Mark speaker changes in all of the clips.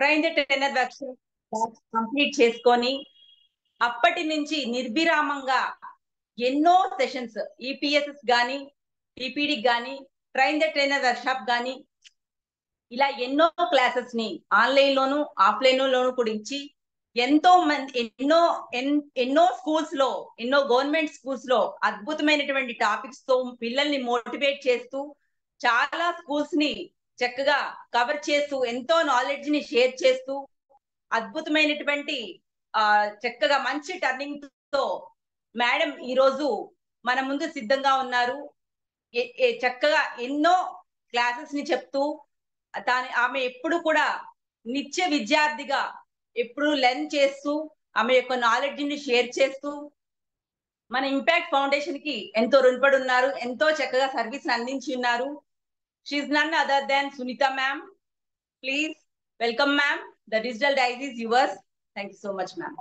Speaker 1: Train the trainer workshop complete చేసుకొని అప్పటి నుంచి నిర్విరామంగా ఎన్నో సెషన్స్ ఈపీఎస్ఎస్ కానీ టీపీడి కానీ ట్రైన్ ద ట్రైనర్ వర్క్షాప్ కానీ ఇలా ఎన్నో క్లాసెస్ని ఆన్లైన్ లోను ఆఫ్లైన్ లోను కూడా ఇచ్చి ఎంతో మంది ఎన్నో ఎన్నో స్కూల్స్లో ఎన్నో గవర్నమెంట్ స్కూల్స్లో అద్భుతమైనటువంటి టాపిక్స్తో పిల్లల్ని మోటివేట్ చేస్తూ చాలా స్కూల్స్ని చక్కగా కవర్ చేస్తూ ఎంతో నాలెడ్జ్ని షేర్ చేస్తూ అద్భుతమైనటువంటి ఆ చక్కగా మంచి టర్నింగ్తో మేడం ఈ రోజు మన ముందు సిద్ధంగా ఉన్నారు. చక్కగా ఎన్నో క్లాసెస్ని చెప్తూ తాను ఆమె ఎప్పుడు కూడా నిత్య విద్యార్థిగా ఎప్పుడు లెర్న్ చేస్తూ ఆమె యొక్క నాలెడ్జ్ని షేర్ చేస్తూ మన ఇంపాక్ట్ ఫౌండేషన్కి ఎంతో రుణపడి ఉన్నారు. ఎంతో చక్కగా సర్వీస్ అందించి ఉన్నారు. She none other than Sunitha ma'am please welcome ma'am the digital dais is yours thank you so much ma'am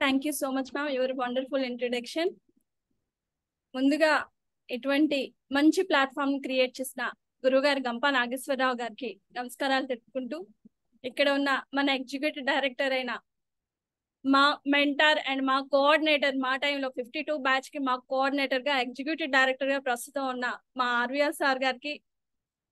Speaker 2: thank you so much ma'am your wonderful introduction ముందుగా ఇటువంటి మంచి ప్లాట్ఫామ్ క్రియేట్ చేసిన గురుగారు గంపా నాగేశ్వరరావు గారికి నమస్కారాలు తెలుపుకుంటూ ఇక్కడ ఉన్న మన ఎగ్జిక్యూటివ్ డైరెక్టర్ అయిన మా మెంటార్ అండ్ మా కోఆర్డినేటర్ మా టైంలో ఫిఫ్టీ టూ బ్యాచ్కి మా కోఆర్డినేటర్గా ఎగ్జిక్యూటివ్ డైరెక్టర్గా ప్రస్తుతం ఉన్న మా ఆర్వీఆర్ సార్ గారికి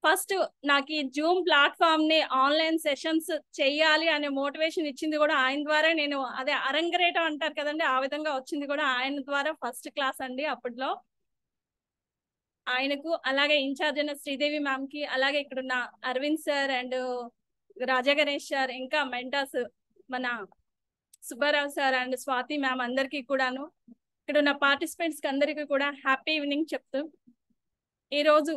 Speaker 2: ఫస్ట్ నాకు ఈ జూమ్ ప్లాట్ఫామ్ని ఆన్లైన్ సెషన్స్ చేయాలి అనే మోటివేషన్ ఇచ్చింది కూడా ఆయన ద్వారా. నేను అదే అరంగరేటం అంటారు కదండి ఆ విధంగా వచ్చింది కూడా ఆయన ద్వారా ఫస్ట్ క్లాస్ అండి అప్పట్లో. ఆయనకు అలాగే ఇన్ఛార్జ్ అయిన శ్రీదేవి మ్యామ్కి అలాగే ఇక్కడ ఉన్న Aravind sir and Raja Ganesh sir ఇంకా మెంటాస్ మన Subbarao sir and Swathi ma'am అందరికీ కూడాను. ఇక్కడ ఉన్న పార్టిసిపెంట్స్కి అందరికీ కూడా హ్యాపీ ఈవినింగ్ చెప్తూ. ఈరోజు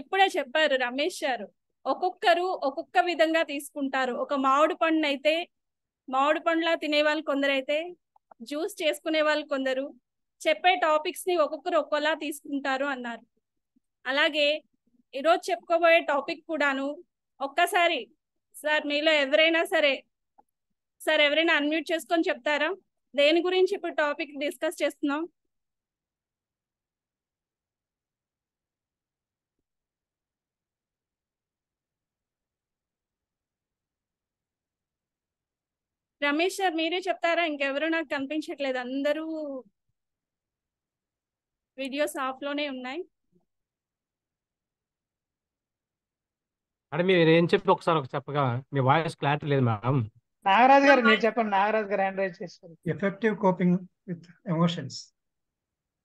Speaker 2: ఇప్పుడే చెప్పారు రమేష్ గారు. ఒక్కొక్కరు ఒక్కొక్క విధంగా తీసుకుంటారు. ఒక మామిడి పండు అయితే మామిడి పండులా తినే వాళ్ళు కొందరైతే జ్యూస్ చేసుకునే వాళ్ళు కొందరు చెప్పే టాపిక్స్ని ఒక్కొక్కరు ఒక్కోలా తీసుకుంటారు అన్నారు. అలాగే ఈరోజు చెప్పుకోబోయే టాపిక్ కూడాను ఒక్కసారి సార్ మీలో ఎవరైనా సరే సార్ ఎవరైనా అన్మ్యూట్ చేసుకొని చెప్తారా? దేని గురించి ఇప్పుడు టాపిక్ డిస్కస్ చేస్తున్నాం? రమేష్ సార్ మీరే చెప్తారా? ఇంకెవరు నాకు కనిపించట్లేదు. అందరూ వీడియోస్ ఆఫ్లోనే ఉన్నాయి.
Speaker 3: మేడం మీరు ఏం చెప్పి ఒకసారి ఒక చెప్పగా మీ వాయిస్ క్లారిటీ లేదు మేడం.
Speaker 4: నాగరాజు గారు మీరు చెప్పండి. నాగరాజు గారు హ్యాండ్ రైజ్ చేస్తారు.
Speaker 5: Effective coping with emotions.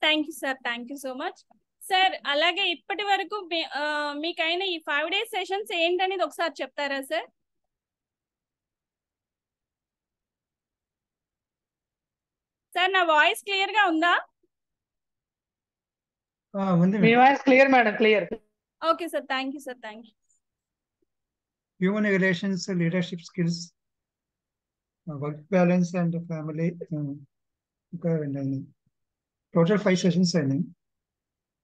Speaker 2: Thank you sir. Thank you so much. Sir అలాగే ఇప్పటి వరకు మీకైన ఈ ఫైవ్ డేస్ సెషన్స్ ఏంటనేది ఒకసారి చెప్తారా సార్? సార్ నా వాయిస్ క్లియర్గా ఉందా
Speaker 5: Ah, ఉంది
Speaker 4: మీ
Speaker 5: madam.
Speaker 4: Voice clear madam clear
Speaker 2: okay sir thank you sir thank you
Speaker 5: Human relations, leadership skills, uh, work balance and family. um, ఇంకా ఉన్నాయి. Total five sessions అయినాయి.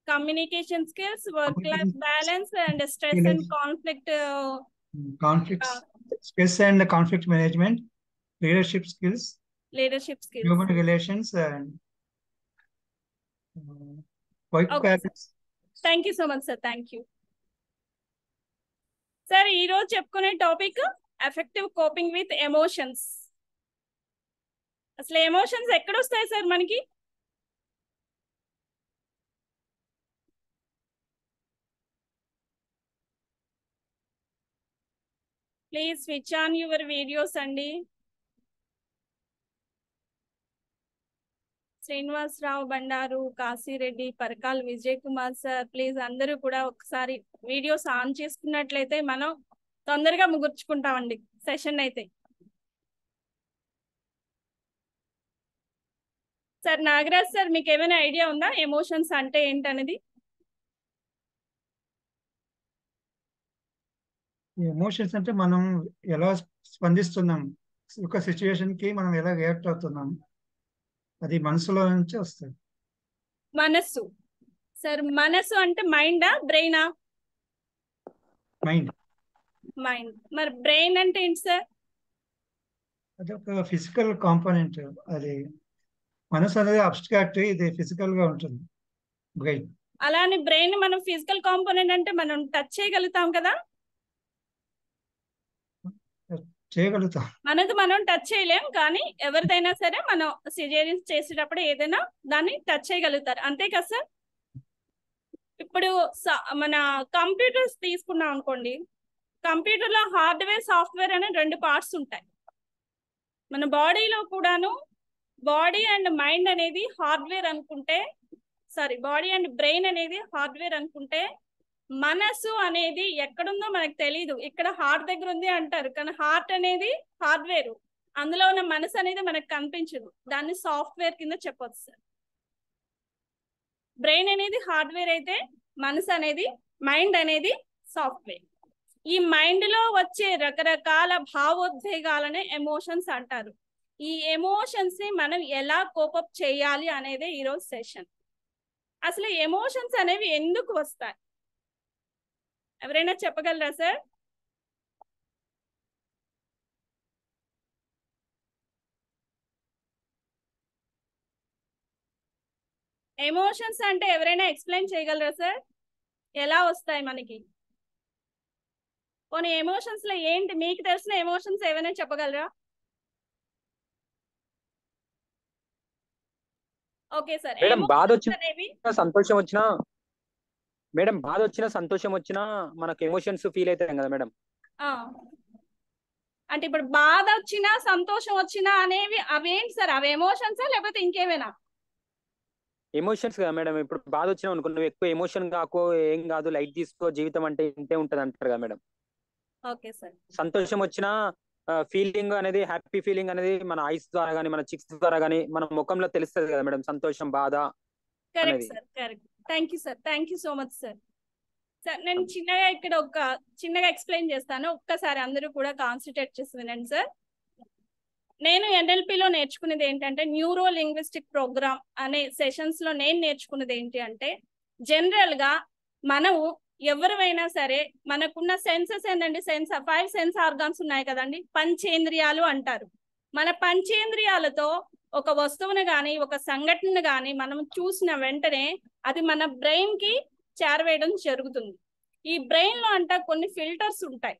Speaker 2: Communication skills work life
Speaker 5: Communication
Speaker 2: balance and stress and
Speaker 5: skills.
Speaker 2: Conflict
Speaker 5: Conflicts, stress and conflict management, leadership skills,
Speaker 2: leadership skills
Speaker 5: human relations and uh, work
Speaker 2: Okay,
Speaker 5: balance.
Speaker 2: Thank you so much sir thank you sir ఈ రోజు చెప్పుకునే topic effective coping with emotions అసలు emotions ఎక్కడ వస్తాయి sir మనకి? Please switch on your videos అండి. Srinivasarao Bandaru Kasireddy Parakal Vijay Kumar sir please అందరూ కూడా ఒకసారి వీడియోస్ ఆన్ చేసుకున్నట్లయితే మనం తొందరగా ముగుర్చుకుంటామండి సెషన్ అయితే. సార్ నాగరాజ్ సార్ మీకు ఏమైనా ఐడియా ఉందా? ఎమోషన్స్ అంటే ఏంటనేది?
Speaker 5: ఎమోషన్స్ అంటే మనం ఎలా స్పందిస్తున్నాం? ఒక సిచ్యువేషన్కి మనం ఎలా రియాక్ట్ అవుతున్నాం? అది మనసులో నుంచి వస్తుంది.
Speaker 2: మనస్సు. సార్ మనస్సు అంటే మైండా బ్రెయినా?
Speaker 5: మైండ్.
Speaker 2: మైండ్. మరి బ్రెయిన్ అంటే ఏంటి సార్?
Speaker 5: అది ఒక ఫిజికల్ కాంపోనెంట్. అది మనసు అనేది అబ్స్ట్రాక్ట్ ఇది ఫిజికల్గా ఉంటుంది. బ్రెయిన్.
Speaker 2: అలానే బ్రెయిన్ మనం ఫిజికల్ కాంపోనెంట్ అంటే మనం టచ్ చేయగలుగుతాం కదా?
Speaker 5: చేయగలుగుతాం.
Speaker 2: మనది మనం టచ్ చేయలేం కానీ ఎవరిదైనా సరే మనం సిజేరియన్స్ చేసేటప్పుడు ఏదైనా దాన్ని టచ్ చేయగలుగుతారు. అంతే కదా సార్? ఇప్పుడు స- మన కంప్యూటర్స్ తీసుకున్నాం అనుకోండి కంప్యూటర్లో హార్డ్వేర్ సాఫ్ట్వేర్ అనే రెండు పార్ట్స్ ఉంటాయి. మన బాడీలో కూడాను బాడీ అండ్ మైండ్ అనేది హార్డ్వేర్ అనుకుంటే సారీ బాడీ అండ్ బ్రెయిన్ అనేది హార్డ్వేర్ అనుకుంటే మనసు అనేది ఎక్కడుందో మనకు తెలియదు ఇక్కడ హార్ట్ దగ్గర ఉంది అంటారు. కానీ హార్ట్ అనేది హార్డ్వేర్ అందులో ఉన్న మనసు అనేది మనకు కనిపించదు. దాన్ని సాఫ్ట్వేర్ కింద చెప్పొచ్చు సార్. బ్రెయిన్ అనేది హార్డ్వేర్ అయితే మనసు అనేది మైండ్ అనేది సాఫ్ట్వేర్ ఈ మైండ్లో వచ్చే రకరకాల భావోద్వేగాలనే ఎమోషన్స్ అంటారు. ఈ ఎమోషన్స్ని మనం ఎలా కోపప్ చేయాలి అనేది ఈరోజు సెషన్ అసలు ఎమోషన్స్ అనేవి ఎందుకు వస్తాయి? ఎవరైనా చెప్పగలరా సార్? ఎమోషన్స్ అంటే ఎవరైనా ఎక్స్ప్లెయిన్ చేయగలరా సార్? ఎలా వస్తాయి మనకి? కొన్ని ఎమోషన్స్లో ఏంటి? మీకు తెలిసిన ఎమోషన్స్ ఏమైనా చెప్పగలరా? Okay sir.
Speaker 6: బాధ వచ్చిన సంతోషం వచ్చినా మేడం బాధ వచ్చినా సంతోషం వచ్చినా మనకు ఎమోషన్స్ ఫీల్ అవుతాయి కదా మేడం.
Speaker 2: అంటే ఇప్పుడు బాధ వచ్చినా సంతోషం వచ్చినా అనేవి అవేంటి సార్? అవి ఎమోషన్సా లేకపోతే ఇంకేమైనా
Speaker 6: ఎమోషన్స్ కదా మేడం. ఇప్పుడు బాధ వచ్చినా అనుకో నువ్వు ఎక్కువ ఎమోషన్ కాకో ఏం కాదు లైట్ తీసుకో జీవితం అంటే ఇంతే ఉంటది అంటారు కదా మేడం.
Speaker 2: Okay sir.
Speaker 6: సంతోషం వచ్చినా ఫీలింగ్ అనేది హ్యాపీ ఫీలింగ్ అనేది మన ఐస్ ద్వారా కానీ మన చిక్స్ ద్వారా కానీ మన ముఖంలో తెలుస్తుంది కదా మేడం. సంతోషం బాధ
Speaker 2: correct. Sir correct. Thank you sir. Thank you so much sir. Sir నేను చిన్నగా ఇక్కడ ఒక చిన్నగా ఎక్స్ప్లెయిన్ చేస్తాను. ఒక్కసారి అందరూ కూడా కాన్సన్ట్రేట్ చేసి వినండి సార్. నేను NLP లో నేర్చుకునేది ఏంటంటే న్యూరో లింగ్విస్టిక్ ప్రోగ్రామ్ అనే సెషన్స్లో నేను నేర్చుకున్నది ఏంటి అంటే జనరల్గా మనము ఎవరివైనా సరే మనకున్న సెన్సెస్ ఏంటంటే సెన్స్ ఫైవ్ సెన్స్ ఆర్గాన్స్ ఉన్నాయి కదండి? పంచేంద్రియాలు అంటారు. మన పంచేంద్రియాలతో ఒక వస్తువుని గాని ఒక సంఘటన గాని మనం చూసిన వెంటనే అది మన బ్రెయిన్కి చేరవేయడం జరుగుతుంది. ఈ బ్రెయిన్లో అంట కొన్ని ఫిల్టర్స్ ఉంటాయి.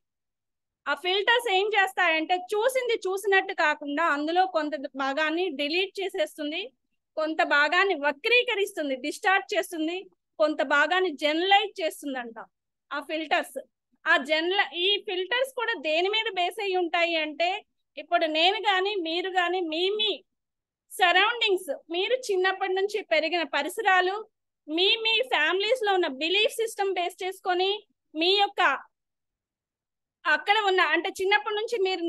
Speaker 2: ఆ ఫిల్టర్స్ ఏం చేస్తాయంటే చూసింది చూసినట్టు కాకుండా అందులో కొంత భాగాన్ని డిలీట్ చేసేస్తుంది కొంత భాగాన్ని వక్రీకరిస్తుంది డిస్టార్ట్ చేస్తుంది కొంత భాగాన్ని జనరలైజ్ చేస్తుందంట ఆ ఫిల్టర్స్ ఆ జనరల్ ఈ ఫిల్టర్స్ కూడా దేని మీద బేస్ అయి ఉంటాయి అంటే ఇప్పుడు నేను కానీ మీరు కానీ మీ మీ సరౌండింగ్స్ మీరు చిన్నప్పటి నుంచి పెరిగిన పరిసరాలు మీ మీ ఫ్యామిలీస్లో ఉన్న బిలీఫ్ సిస్టమ్ బేస్ చేసుకొని మీ యొక్క అక్కడ ఉన్న అంటే చిన్నప్పటి నుంచి మీరు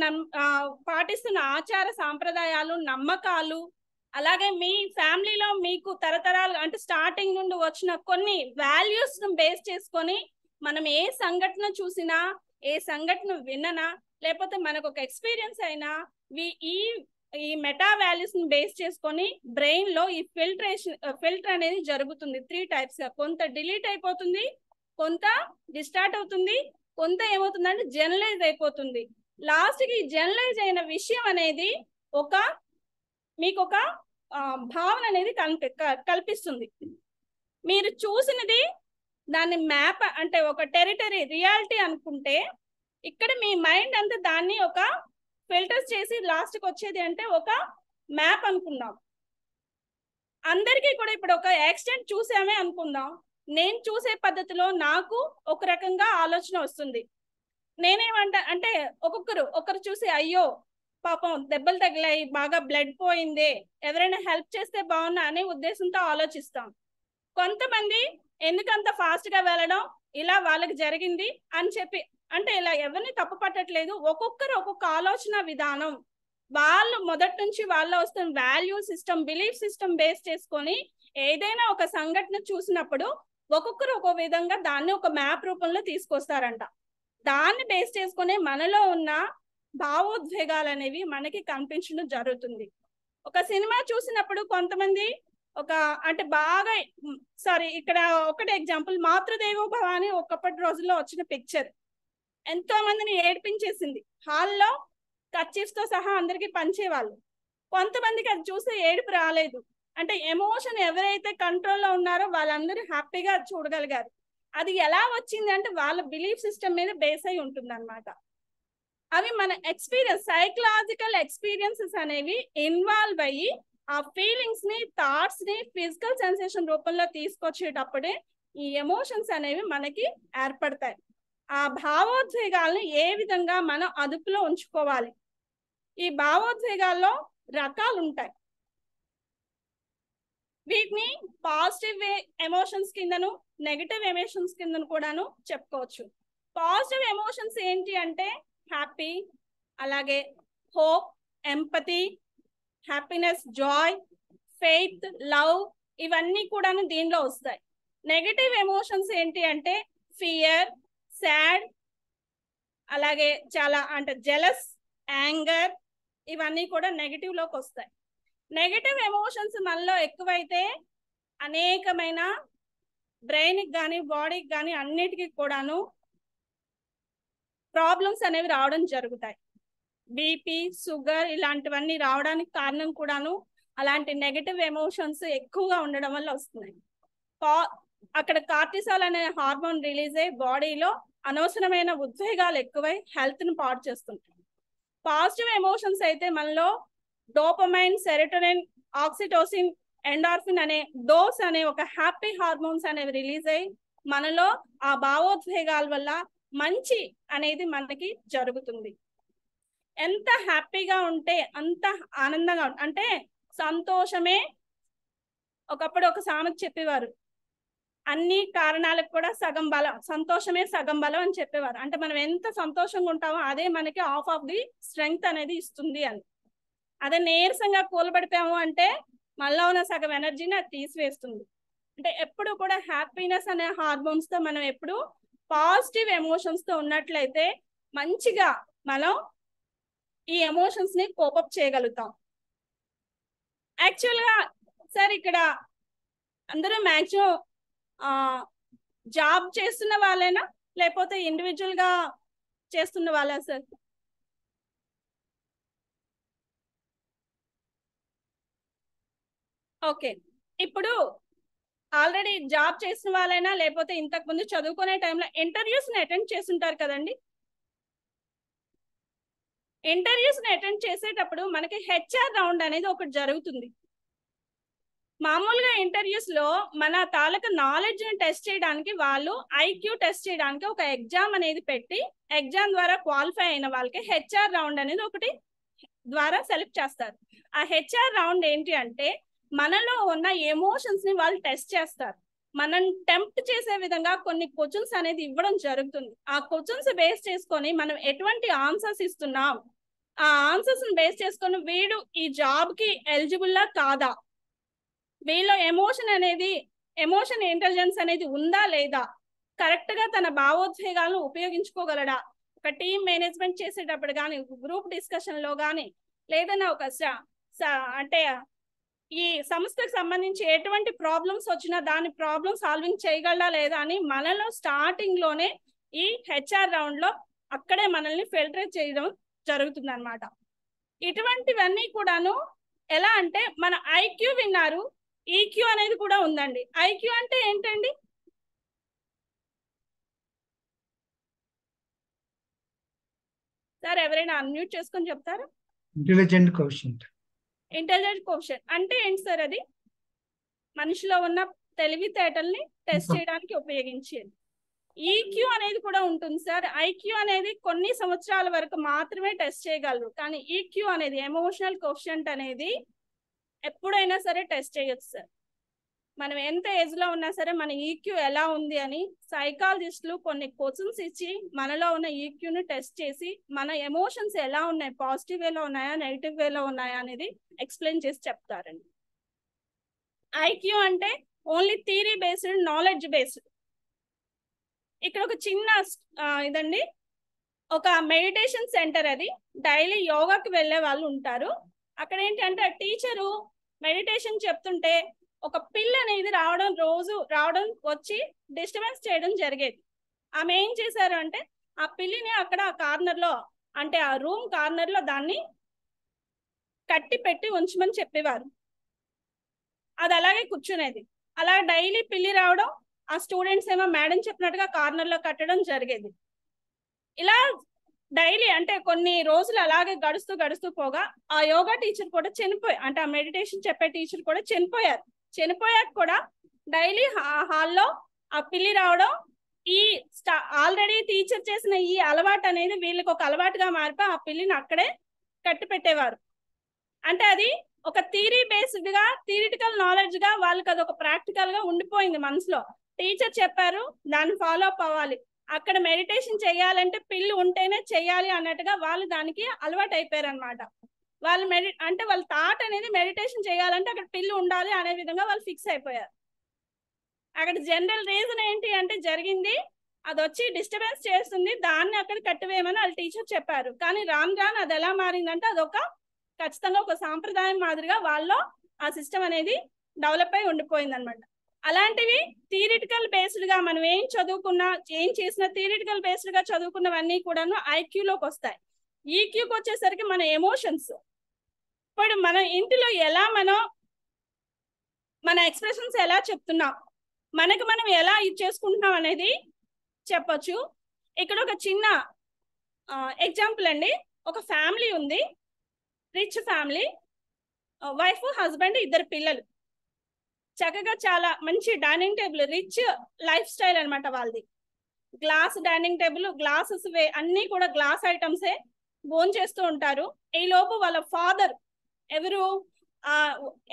Speaker 2: పాటిస్తున్న ఆచార సాంప్రదాయాలు నమ్మకాలు అలాగే మీ ఫ్యామిలీలో మీకు తరతరాలు అంటే స్టార్టింగ్ నుండి వచ్చిన కొన్ని వాల్యూస్ బేస్ చేసుకొని మనం ఏ సంఘటన చూసినా ఏ సంఘటన విన్ననా లేకపోతే మనకు ఒక ఎక్స్పీరియన్స్ అయినా వి- ఈ ఈ మెటా వాల్యూస్ని బేస్ చేసుకొని బ్రెయిన్లో ఈ ఫిల్టరేషన్ ఫిల్టర్ అనేది జరుగుతుంది. త్రీ టైప్స్గా. కొంత డిలీట్ అయిపోతుంది కొంత డిస్టార్ట్ అవుతుంది కొంత ఏమవుతుందంటే జర్నలైజ్ అయిపోతుంది. లాస్ట్కి జర్నలైజ్ అయిన విషయం అనేది ఒక మీకు ఒక భావన అనేది కల్పి కల్పిస్తుంది. మీరు చూసినది దాన్ని మ్యాప్ అంటే ఒక టెరిటరీ రియాలిటీ అనుకుంటే ఇక్కడ మీ మైండ్ అంతా దాన్ని ఒక ఫిల్టర్స్ చేసి లాస్ట్కి వచ్చేది అంటే ఒక మ్యాప్ అనుకుందాం. అందరికీ కూడా ఇప్పుడు ఒక యాక్సిడెంట్ చూసామే అనుకుందాం. నేను చూసే పద్ధతిలో నాకు ఒక రకంగా ఆలోచన వస్తుంది. నేనేమంట అంటే ఒక్కొక్కరు ఒకరు చూసి అయ్యో పాపం దెబ్బలు తగిలాయి బాగా బ్లడ్ పోయిందే ఎవరైనా హెల్ప్ చేస్తే బాగున్నా అనే ఉద్దేశంతో ఆలోచిస్తాం. కొంతమంది ఎందుకంత ఫాస్ట్గా వెళ్ళడం ఇలా వాళ్ళకి జరిగింది అని చెప్పి అంటే ఇలా ఎవరిని తప్పు పట్టట్లేదు. ఒక్కొక్కరు ఒక్కొక్క ఆలోచన విధానం. వాళ్ళు మొదటి నుంచి వాళ్ళ వస్తున్న value system belief system base చేసుకొని ఏదైనా ఒక సంఘటన చూసినప్పుడు ఒక్కొక్కరు ఒక్కో విధంగా దాన్ని ఒక మ్యాప్ రూపంలో తీసుకొస్తారంట. దాన్ని బేస్ చేసుకునే మనలో ఉన్న భావోద్వేగాలు అనేవి మనకి కనిపించడం జరుగుతుంది. ఒక సినిమా చూసినప్పుడు కొంతమంది ఒక అంటే బాగా సారీ ఇక్కడ ఒకటి ఎగ్జాంపుల్ మాతృదేవోభవ అని ఒకప్పటి రోజుల్లో వచ్చిన పిక్చర్ ఎంతో మందిని ఏడిపించేసింది. హాల్లో కర్చీఫ్స్తో సహా అందరికి పంచేవాళ్ళు. కొంతమందికి అది చూసి ఏడుపు రాలేదు. అంటే ఎమోషన్ ఎవరైతే కంట్రోల్లో ఉన్నారో వాళ్ళందరూ హ్యాపీగా చూడగలిగారు. అది ఎలా వచ్చింది అంటే వాళ్ళ బిలీఫ్ సిస్టమ్ మీద బేస్ అయి ఉంటుంది అనమాట అవి మన ఎక్స్పీరియన్స్ సైకలాజికల్ ఎక్స్పీరియన్సెస్ అనేవి ఇన్వాల్వ్ అయ్యి ఆ ఫీలింగ్స్ని థాట్స్ని ఫిజికల్ సెన్సేషన్ రూపంలో తీసుకొచ్చేటప్పుడే ఈ ఎమోషన్స్ అనేవి మనకి ఏర్పడతాయి. ఆ భావోద్వేగాలను ఏ విధంగా మనం అదుపులో ఉంచుకోవాలి? ఈ భావోద్వేగాల్లో రకాలు ఉంటాయి వీటిని పాజిటివ్ ఎమోషన్స్ కిందను నెగటివ్ ఎమోషన్స్ కిందను కూడాను చెప్పుకోవచ్చు. పాజిటివ్ ఎమోషన్స్ ఏంటి అంటే హ్యాపీ అలాగే hope empathy happiness joy faith love ఇవన్నీ కూడాను దీనిలో వస్తాయి. నెగటివ్ ఎమోషన్స్ ఏంటి అంటే ఫియర్ సాడ్ అలాగే చాలా అంటే జెలస్ యాంగర్ ఇవన్నీ కూడా నెగటివ్లోకి వస్తాయి. నెగటివ్ ఎమోషన్స్ మనలో ఎక్కువైతే అనేకమైన బ్రెయిన్కి కానీ బాడీకి కానీ అన్నిటికీ కూడాను ప్రాబ్లమ్స్ అనేవి రావడం జరుగుతాయి. బీపీ షుగర్ ఇలాంటివన్నీ రావడానికి కారణం కూడాను అలాంటి నెగటివ్ ఎమోషన్స్ ఎక్కువగా ఉండడం వల్ల వస్తున్నాయి. అక్కడ కార్టిసాల్ అనే హార్మోన్ రిలీజ్ అయ్యి బాడీలో అనవసరమైన ఉద్వేగాలు ఎక్కువై హెల్త్ను పాడు చేస్తుంటాయి. పాజిటివ్ ఎమోషన్స్ అయితే మనలో డోపమైన్ సెరటోనిన్ ఆక్సిటోసిన్ ఎండార్ఫిన్ అనే డోస్ అనే ఒక హ్యాపీ హార్మోన్స్ అనేవి రిలీజ్ అయ్యి మనలో ఆ భావోద్వేగాల వల్ల మంచి అనేది మనకి జరుగుతుంది. ఎంత హ్యాపీగా ఉంటే అంత ఆనందంగా అంటే సంతోషమే ఒకప్పుడు ఒక సామెత చెప్పేవారు. అన్ని కారణాలకు కూడా సగం బలం సంతోషమే సగం బలం అని చెప్పేవారు. అంటే మనం ఎంత సంతోషంగా ఉంటామో అదే మనకి ఆఫ్ ఆఫ్ ది స్ట్రెంగ్త్ అనేది ఇస్తుంది అని. అదే నీరసంగా కూలబడిపోయాము అంటే మళ్ళా ఉన్న సగం ఎనర్జీని అది తీసివేస్తుంది. అంటే ఎప్పుడు కూడా హ్యాపీనెస్ అనే హార్మోన్స్తో మనం ఎప్పుడు పాజిటివ్ ఎమోషన్స్తో ఉన్నట్లయితే మంచిగా మనం ఈ ఎమోషన్స్ని కోపప్ చేయగలుగుతాం. యాక్చువల్గా సార్ ఇక్కడ అందరూ మ్యాక్సిమం జాబ్ చేస్తున్న వాళ్ళేనా? లేకపోతే ఇండివిజువల్గా చేస్తున్న వాళ్ళా సార్? ఓకే. ఇప్పుడు ఆల్రెడీ జాబ్ చేసిన వాళ్ళైనా? లేకపోతే ఇంతకు ముందు చదువుకునే టైంలో ఇంటర్వ్యూస్ని అటెండ్ చేస్తుంటారు కదండి? ఇంటర్వ్యూస్ని అటెండ్ చేసేటప్పుడు మనకి హెచ్ఆర్ రౌండ్ అనేది ఒకటి జరుగుతుంది. మామూలుగా ఇంటర్వ్యూస్లో మన తాలూకా నాలెడ్జ్ని టెస్ట్ చేయడానికి వాళ్ళు ఐక్యూ టెస్ట్ చేయడానికి ఒక ఎగ్జామ్ అనేది పెట్టి ఎగ్జామ్ ద్వారా క్వాలిఫై అయిన వాళ్ళకి హెచ్ఆర్ రౌండ్ అనేది ఒకటి ద్వారా సెలెక్ట్ చేస్తారు. ఆ హెచ్ఆర్ రౌండ్ ఏంటి అంటే మనలో ఉన్న ఎమోషన్స్ని వాళ్ళు టెస్ట్ చేస్తారు. మనం టెంప్ట్ చేసే విధంగా కొన్ని క్వశ్చన్స్ అనేది ఇవ్వడం జరుగుతుంది. ఆ క్వశ్చన్స్ బేస్ చేసుకొని మనం ఎటువంటి ఆన్సర్స్ ఇస్తున్నాం? ఆ ఆన్సర్స్ బేస్ చేసుకొని వీడు ఈ జాబ్కి ఎలిజిబుల్లా కాదా? వీళ్ళ ఎమోషన్ అనేది ఎమోషన్ ఇంటెలిజెన్స్ అనేది ఉందా లేదా? కరెక్ట్గా తన భావోద్వేగాలను ఉపయోగించుకోగలడా? ఒక టీమ్ మేనేజ్మెంట్ చేసేటప్పుడు కానీ గ్రూప్ డిస్కషన్లో కానీ లేదన్నా ఒక అంటే ఈ సంస్థకు సంబంధించి ఎటువంటి ప్రాబ్లమ్స్ వచ్చినా దాని ప్రాబ్లమ్ సాల్వింగ్ చేయగలడా లేదా అని మనలో స్టార్టింగ్లోనే ఈ హెచ్ఆర్ రౌండ్లో అక్కడే మనల్ని ఫిల్టర్ చేయడం జరుగుతుంది అనమాట ఇటువంటివన్నీ కూడాను ఎలా అంటే మన ఐక్యూ విన్నారు ఈక్యూ అనేది కూడా ఉందండి. ఐక్యూ అంటే ఏంటండి? సార్ ఎవరైనా అన్మ్యూట్ చేసుకొని చెప్తారా?
Speaker 5: ఇంటెలిజెంట్ క్వశ్చన్
Speaker 2: ఇంటెలిజెంట్ క్వశ్చన్ అంటే ఏంటి సార్ అది? మనిషిలో ఉన్న తెలివితేటల్ని టెస్ట్ చేయడానికి ఉపయోగించేది. ఈక్యూ అనేది కూడా ఉంటుంది సార్. ఐక్యూ అనేది కొన్ని సంవత్సరాల వరకు మాత్రమే టెస్ట్ చేయగలరు. కానీ ఈక్యూ అనేది ఎమోషనల్ క్వశ్చన్ అనేది ఎప్పుడైనా సరే టెస్ట్ చేయొచ్చు సార్. మనం ఎంత ఏజ్లో ఉన్నా సరే మన ఈక్యూ ఎలా ఉంది అని సైకాలజిస్టులు కొన్ని క్వశ్చన్స్ ఇచ్చి మనలో ఉన్న ఈక్యూని టెస్ట్ చేసి మన ఎమోషన్స్ ఎలా ఉన్నాయి పాజిటివ్ వేలో ఉన్నాయా నెగిటివ్ వేలో ఉన్నాయా అనేది ఎక్స్ప్లెయిన్ చేసి చెప్తారండి. ఐక్యూ అంటే only theory based knowledge based. ఇక్కడ ఒక చిన్న ఇదండి. ఒక మెడిటేషన్ సెంటర్ అది. డైలీ యోగాకి వెళ్ళే వాళ్ళు ఉంటారు. అక్కడ ఏంటంటే టీచరు మెడిటేషన్ చెప్తుంటే ఒక పిల్ల అనేది రావడం రోజు రావడం వచ్చి డిస్టర్బెన్స్ చేయడం జరిగేది. ఆమె ఏం చేశారు అంటే ఆ పిల్లిని అక్కడ ఆ కార్నర్లో అంటే ఆ రూమ్ కార్నర్లో దాన్ని కట్టి పెట్టి ఉంచమని చెప్పేవారు. అది అలాగే కూర్చునేది. అలా డైలీ పిల్లి రావడం ఆ స్టూడెంట్స్ ఏమో మేడం చెప్పినట్టుగా కార్నర్లో కట్టడం జరిగేది. ఇలా డైలీ అంటే కొన్ని రోజులు అలాగే గడుస్తూ గడుస్తూ పోగా ఆ యోగా టీచర్ కూడా చనిపోయి అంటే ఆ మెడిటేషన్ చెప్పే టీచర్ కూడా చనిపోయారు. చనిపోయాక కూడా డైలీ హాల్లో ఆ పిల్లి రావడం ఈ ఆల్రెడీ టీచర్ చేసిన ఈ అలవాటు అనేది వీళ్ళకి ఒక అలవాటుగా మారిపోయి ఆ పిల్లిని అక్కడే కట్టి పెట్టేవారు. అంటే అది ఒక థీరీ బేస్డ్గా థియరిటికల్ నాలెడ్జ్గా వాళ్ళకి అది ఒక ప్రాక్టికల్గా ఉండిపోయింది మనసులో. టీచర్ చెప్పారు దాన్ని ఫాలో అప్ అవ్వాలి. అక్కడ మెడిటేషన్ చేయాలంటే పిల్లి ఉంటేనే చేయాలి అన్నట్టుగా వాళ్ళు దానికి అలవాటు అయిపోయారు అనమాట వాళ్ళు మెడి అంటే వాళ్ళ థాట్ అనేది మెడిటేషన్ చేయాలంటే అక్కడ పిల్లి ఉండాలి అనే విధంగా వాళ్ళు ఫిక్స్ అయిపోయారు. అక్కడ జనరల్ రీజన్ ఏంటి అంటే జరిగింది అది వచ్చి డిస్టర్బెన్స్ చేస్తుంది దాన్ని అక్కడ కట్టివేయమని వాళ్ళ టీచర్ చెప్పారు. కానీ రాను రాను అది ఎలా మారిందంటే అదొక ఖచ్చితంగా ఒక సాంప్రదాయం మాదిరిగా వాళ్ళలో ఆ సిస్టమ్ అనేది డెవలప్ అయి ఉండిపోయింది అనమాట అలాంటివి థియరిటికల్ బేస్డ్గా మనం ఏం చదువుకున్నా ఏం చేసినా థియరిటికల్ బేస్డ్గా చదువుకున్నవన్నీ కూడాను ఐక్యూలోకి వస్తాయి. ఈక్యూకి వచ్చేసరికి మన ఎమోషన్స్ ఇప్పుడు మన ఇంటిలో ఎలా మనం మన ఎక్స్ప్రెషన్స్ ఎలా చెప్తున్నాం? మనకి మనం ఎలా ఇది చేసుకుంటున్నాం అనేది చెప్పొచ్చు. ఇక్కడ ఒక చిన్న ఎగ్జాంపుల్ అండి. ఒక ఫ్యామిలీ ఉంది. రిచ్ ఫ్యామిలీ వైఫ్ హస్బెండ్ ఇద్దరు పిల్లలు. చక్కగా చాలా మంచి dining table rich life style అనమాట వాళ్ళది. గ్లాస్ డైనింగ్ టేబుల్ గ్లాసెస్ వే అన్ని కూడా గ్లాస్ ఐటమ్సే బోన్ చేస్తూ ఉంటారు. ఈ లోపు వాళ్ళ ఫాదర్ ఎవరు? ఆ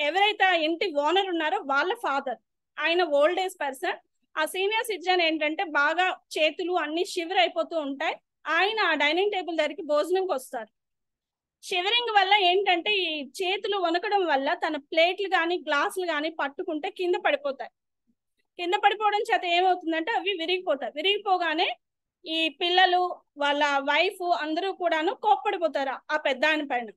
Speaker 2: ఎవరైతే ఇంటి ఓనర్ ఉన్నారో వాళ్ళ ఫాదర్ ఆయన ఓల్డ్ ఏజ్ పర్సన్ ఆ సీనియర్ సిటిజన్ ఏంటంటే బాగా చేతులు అన్ని షివర్ అయిపోతూ ఉంటాయి. ఆయన ఆ డైనింగ్ టేబుల్ దగ్గరికి భోజనంకి వస్తారు షివరింగ్ వల్ల ఏంటంటే ఈ చేతులు వణకడం వల్ల తన ప్లేట్లు కానీ గ్లాసులు కానీ పట్టుకుంటే కింద పడిపోతాయి. కింద పడిపోవడం చేత ఏమవుతుందంటే అవి విరిగిపోతాయి. విరిగిపోగానే ఈ పిల్లలు వాళ్ళ వైఫ్ అందరూ కూడాను కోప్పడిపోతారు ఆ పెద్ద ఆయన పైన.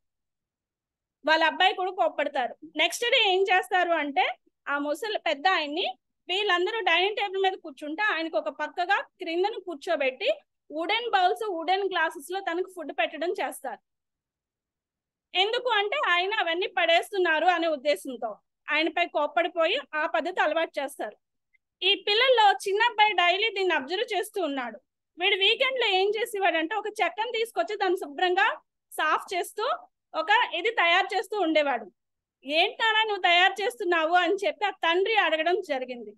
Speaker 2: వాళ్ళ అబ్బాయి కూడా కోప్పడతారు. నెక్స్ట్ డే ఏం చేస్తారు అంటే ఆ ముసలి పెద్ద ఆయన్ని వీళ్ళందరూ డైనింగ్ టేబుల్ మీద కూర్చుంటే ఆయనకు ఒక పక్కగా క్రిందను కూర్చోబెట్టి వుడెన్ బౌల్స్ వుడెన్ గ్లాసెస్లో తనకు ఫుడ్ పెట్టడం చేస్తారు. ఎందుకు అంటే ఆయన అవన్నీ పడేస్తున్నారు అనే ఉద్దేశంతో. ఆయనపై కోప్పడిపోయి ఆ పద్ధతి అలవాటు చేస్తారు. ఈ పిల్లల్లో చిన్న అబ్బాయి డైలీ దీన్ని అబ్జర్వ్ చేస్తూ ఉన్నాడు. వీడు వీకెండ్లో ఏం చేసేవాడంటే ఒక చెక్కను తీసుకొచ్చి దాన్ని శుభ్రంగా సాఫ్ చేస్తూ ఒక ఇది తయారు చేస్తూ ఉండేవాడు. ఏంటానా నువ్వు తయారు చేస్తున్నావు? అని చెప్పి ఆ తండ్రి అడగడం జరిగింది.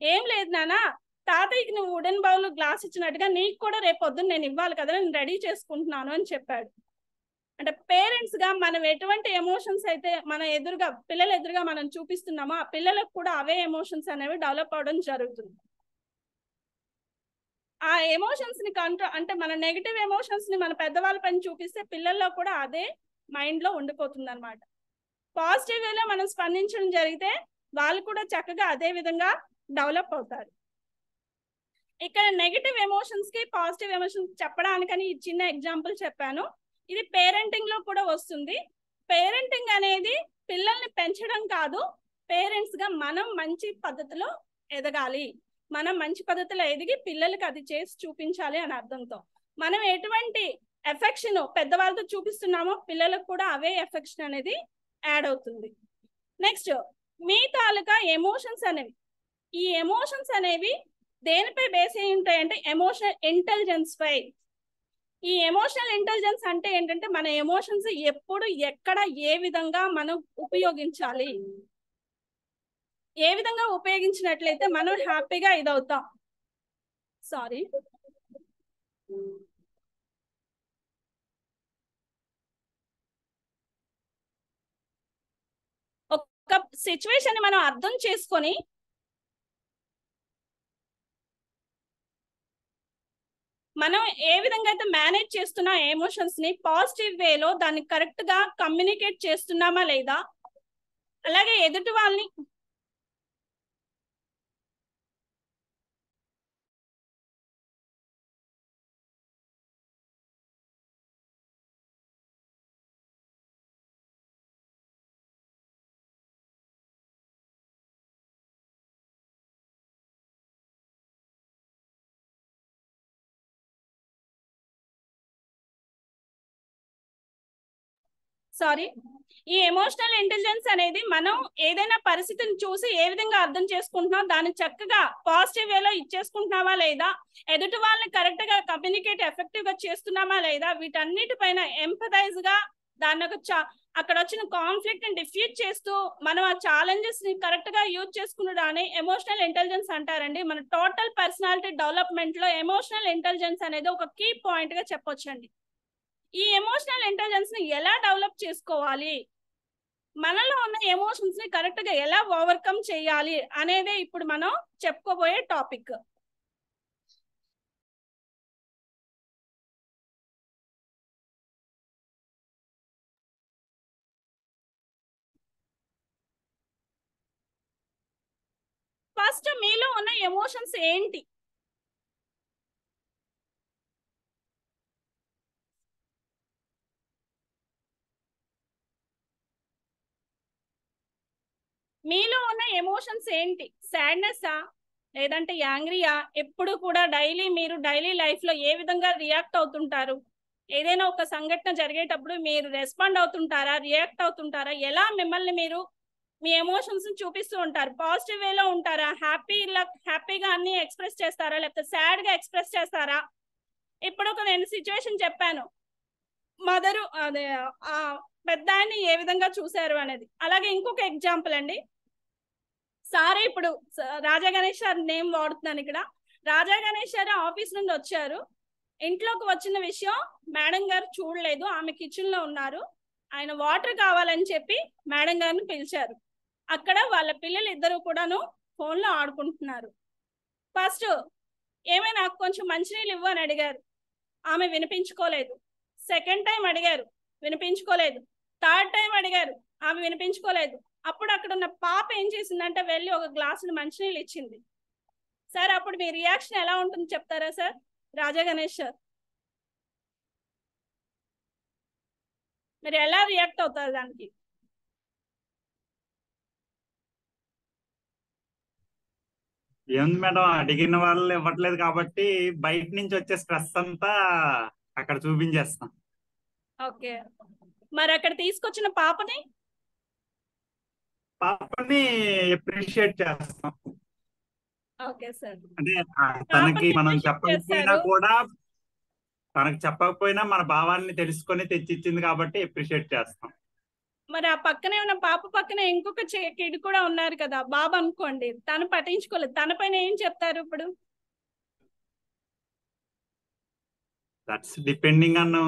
Speaker 2: ఏం లేదు నానా తాతయ్యకి నువ్వు వుడెన్ బౌల్ గ్లాస్ ఇచ్చినట్టుగా నీకు కూడా రేపు పొద్దున్న నేను ఇవ్వాలి కదా నేను రెడీ చేసుకుంటున్నాను అని చెప్పాడు. అంటే పేరెంట్స్గా మనం ఎటువంటి ఎమోషన్స్ అయితే మన ఎదురుగా పిల్లల ఎదురుగా మనం చూపిస్తున్నామో ఆ పిల్లలకు కూడా అవే ఎమోషన్స్ అనేవి డెవలప్ అవడం జరుగుతుంది. ఆ ఎమోషన్స్ని కంట్రోల్ అంటే మన నెగిటివ్ ఎమోషన్స్ని మన పెద్దవాళ్ళ పైన చూపిస్తే పిల్లల్లో కూడా అదే మైండ్లో ఉండిపోతుంది అనమాట పాజిటివ్ వేలో మనం స్పందించడం జరిగితే వాళ్ళు కూడా చక్కగా అదే విధంగా డెవలప్ అవుతారు. ఇక్కడ నెగిటివ్ ఎమోషన్స్కి పాజిటివ్ ఎమోషన్స్ చెప్పడానికని ఈ చిన్న ఎగ్జాంపుల్ చెప్పాను. ఇది పేరెంటింగ్లో కూడా వస్తుంది. పేరెంటింగ్ అనేది పిల్లల్ని పెంచడం కాదు పేరెంట్స్గా మనం మంచి పద్ధతిలో ఎదగాలి. మనం మంచి పద్ధతిలో ఎదిగి పిల్లలకి అది చేసి చూపించాలి అని అర్థంతో. మనం ఎటువంటి ఎఫెక్షన్ పెద్దవాళ్ళతో చూపిస్తున్నామో పిల్లలకు కూడా అవే ఎఫెక్షన్ అనేది యాడ్ అవుతుంది. నెక్స్ట్ మీ తాలూకా ఎమోషన్స్ అనేవి. ఈ ఎమోషన్స్ అనేవి దేనిపై బేస్ అయి ఉంటాయంటే ఎమోషనల్ ఇంటెలిజెన్స్ పై. ఈ ఎమోషనల్ ఇంటెలిజెన్స్ అంటే ఏంటంటే మన ఎమోషన్స్ ఎప్పుడు ఎక్కడ ఏ విధంగా మనం ఉపయోగించాలి? ఏ విధంగా ఉపయోగించినట్లయితే మనం హ్యాపీగా ఇదవుతాం. సారీ ఒక సిచ్యువేషన్ మనం అర్థం చేసుకొని మనం ఏ విధంగా అయితే మేనేజ్ చేస్తున్నా ఎమోషన్స్ని పాజిటివ్ వేలో దాన్ని కరెక్ట్గా కమ్యూనికేట్ చేస్తున్నామా లేదా? అలాగే ఎదుటి వాళ్ళని సారీ ఈ ఎమోషనల్ ఇంటెలిజెన్స్ అనేది మనం ఏదైనా పరిస్థితిని చూసి ఏ విధంగా అర్థం చేసుకుంటున్నాం దాన్ని చక్కగా పాజిటివ్ వేలో ఇచ్చేసుకుంటున్నావా లేదా ఎదుటి వాళ్ళని కరెక్ట్గా కమ్యూనికేట్ ఎఫెక్టివ్గా చేస్తున్నామా లేదా వీటన్నిటిపైన ఎంపథైజ్గా దాని ఒక చా- అక్కడ వచ్చిన కాన్ఫ్లిక్ట్ని డిఫ్యూజ్ చేస్తూ మనం ఆ ఛాలెంజెస్ని కరెక్ట్గా యూజ్ చేసుకున్నదాన్ని ఎమోషనల్ ఇంటెలిజెన్స్ అంటారండి. మన టోటల్ పర్సనాలిటీ డెవలప్మెంట్లో ఎమోషనల్ ఇంటెలిజెన్స్ అనేది ఒక కీ పాయింట్గా చెప్పొచ్చండి. ఈ ఎమోషనల్ ఇంటెలిజెన్స్ని ఎలా డెవలప్ చేసుకోవాలి? మనలో ఉన్న ఎమోషన్స్ని కరెక్ట్గా ఎలా ఓవర్కమ్ చేయాలి అనేదే ఇప్పుడు మనం చెప్పుకోబోయే టాపిక్ ఫస్ట్ మీలో ఉన్న ఎమోషన్స్ ఏంటి? మీలో ఉన్న ఎమోషన్స్ ఏంటి? సాడ్నెస్సా లేదంటే యాంగ్రీయా? ఎప్పుడు కూడా డైలీ మీరు డైలీ లైఫ్లో ఏ విధంగా రియాక్ట్ అవుతుంటారు? ఏదైనా ఒక సంఘటన జరిగేటప్పుడు మీరు రెస్పాండ్ అవుతుంటారా? రియాక్ట్ అవుతుంటారా? ఎలా మిమ్మల్ని మీరు మీ ఎమోషన్స్ చూపిస్తూ ఉంటారు? పాజిటివ్ వేలో ఉంటారా? హ్యాపీ హ్యాపీగా అన్ని ఎక్స్ప్రెస్ చేస్తారా? లేకపోతే సాడ్గా ఎక్స్ప్రెస్ చేస్తారా? ఇప్పుడు ఒక నేను సిచ్యువేషన్ చెప్పాను. మదరు అదే పెద్ద ఏ విధంగా చూశారు అనేది. అలాగే ఇంకొక ఎగ్జాంపుల్ అండి. సారే ఇప్పుడు రాజా గణేష్ గారి నేమ్ వాడుతున్నాను ఇక్కడ. రాజా గణేష్ సార్ ఆఫీస్ నుండి వచ్చారు. ఇంట్లోకి వచ్చిన విషయం మేడం గారు చూడలేదు. ఆమె కిచెన్లో ఉన్నారు. ఆయన వాటర్ కావాలని చెప్పి మేడం గారిని పిలిచారు. అక్కడ వాళ్ళ పిల్లలు ఇద్దరు కూడాను ఫోన్లో ఆడుకుంటున్నారు. ఫస్ట్ ఏమైనా నాకు కొంచెం మంచినీళ్ళు ఇవ్వు అని అడిగారు. ఆమె వినిపించుకోలేదు. సెకండ్ టైం అడిగారు. వినిపించుకోలేదు. థర్డ్ టైం అడిగారు. ఆమె వినిపించుకోలేదు. అప్పుడు అక్కడ ఉన్న పాప ఏం చేసిందంటే వెళ్ళి ఒక గ్లాసులు మంచినీళ్ళు ఇచ్చింది. సార్ అప్పుడు మీ రియాక్షన్ ఎలా ఉంటుంది చెప్తారా సార్? రాజా గణేష్ సార్. మీరు ఎలా రియాక్ట్ అవుతారు దానికి?
Speaker 7: ఏముంది మేడం? అడిగిన వాళ్ళు ఇవ్వట్లేదు కాబట్టి బయట నుంచి వచ్చే స్ట్రెస్ అంతా అక్కడ చూపించేస్తాం.
Speaker 2: ఓకే. మరి అక్కడ తీసుకొచ్చిన పాపని
Speaker 7: పాపని అప్రిషియేట్ చేస్తాం. అంటే తనకి మనం చెప్పకపోయినా. కూడా తనకి చెప్పకపోయినా మన భావాన్ని తెలుసుకొని తెచ్చిచ్చింది కాబట్టి అప్రిషియేట్ చేస్తాం.
Speaker 2: మరి ఆ పక్కనే ఉన్న పాప పక్కనే ఇంకొక కిడ్ కూడా ఉన్నారు కదా బాబు అనుకోండి తను పట్టించుకోలేదు. తన పైన ఏం చెప్తారు ఇప్పుడు?
Speaker 7: దట్స్ డిపెండింగ్ ఆన్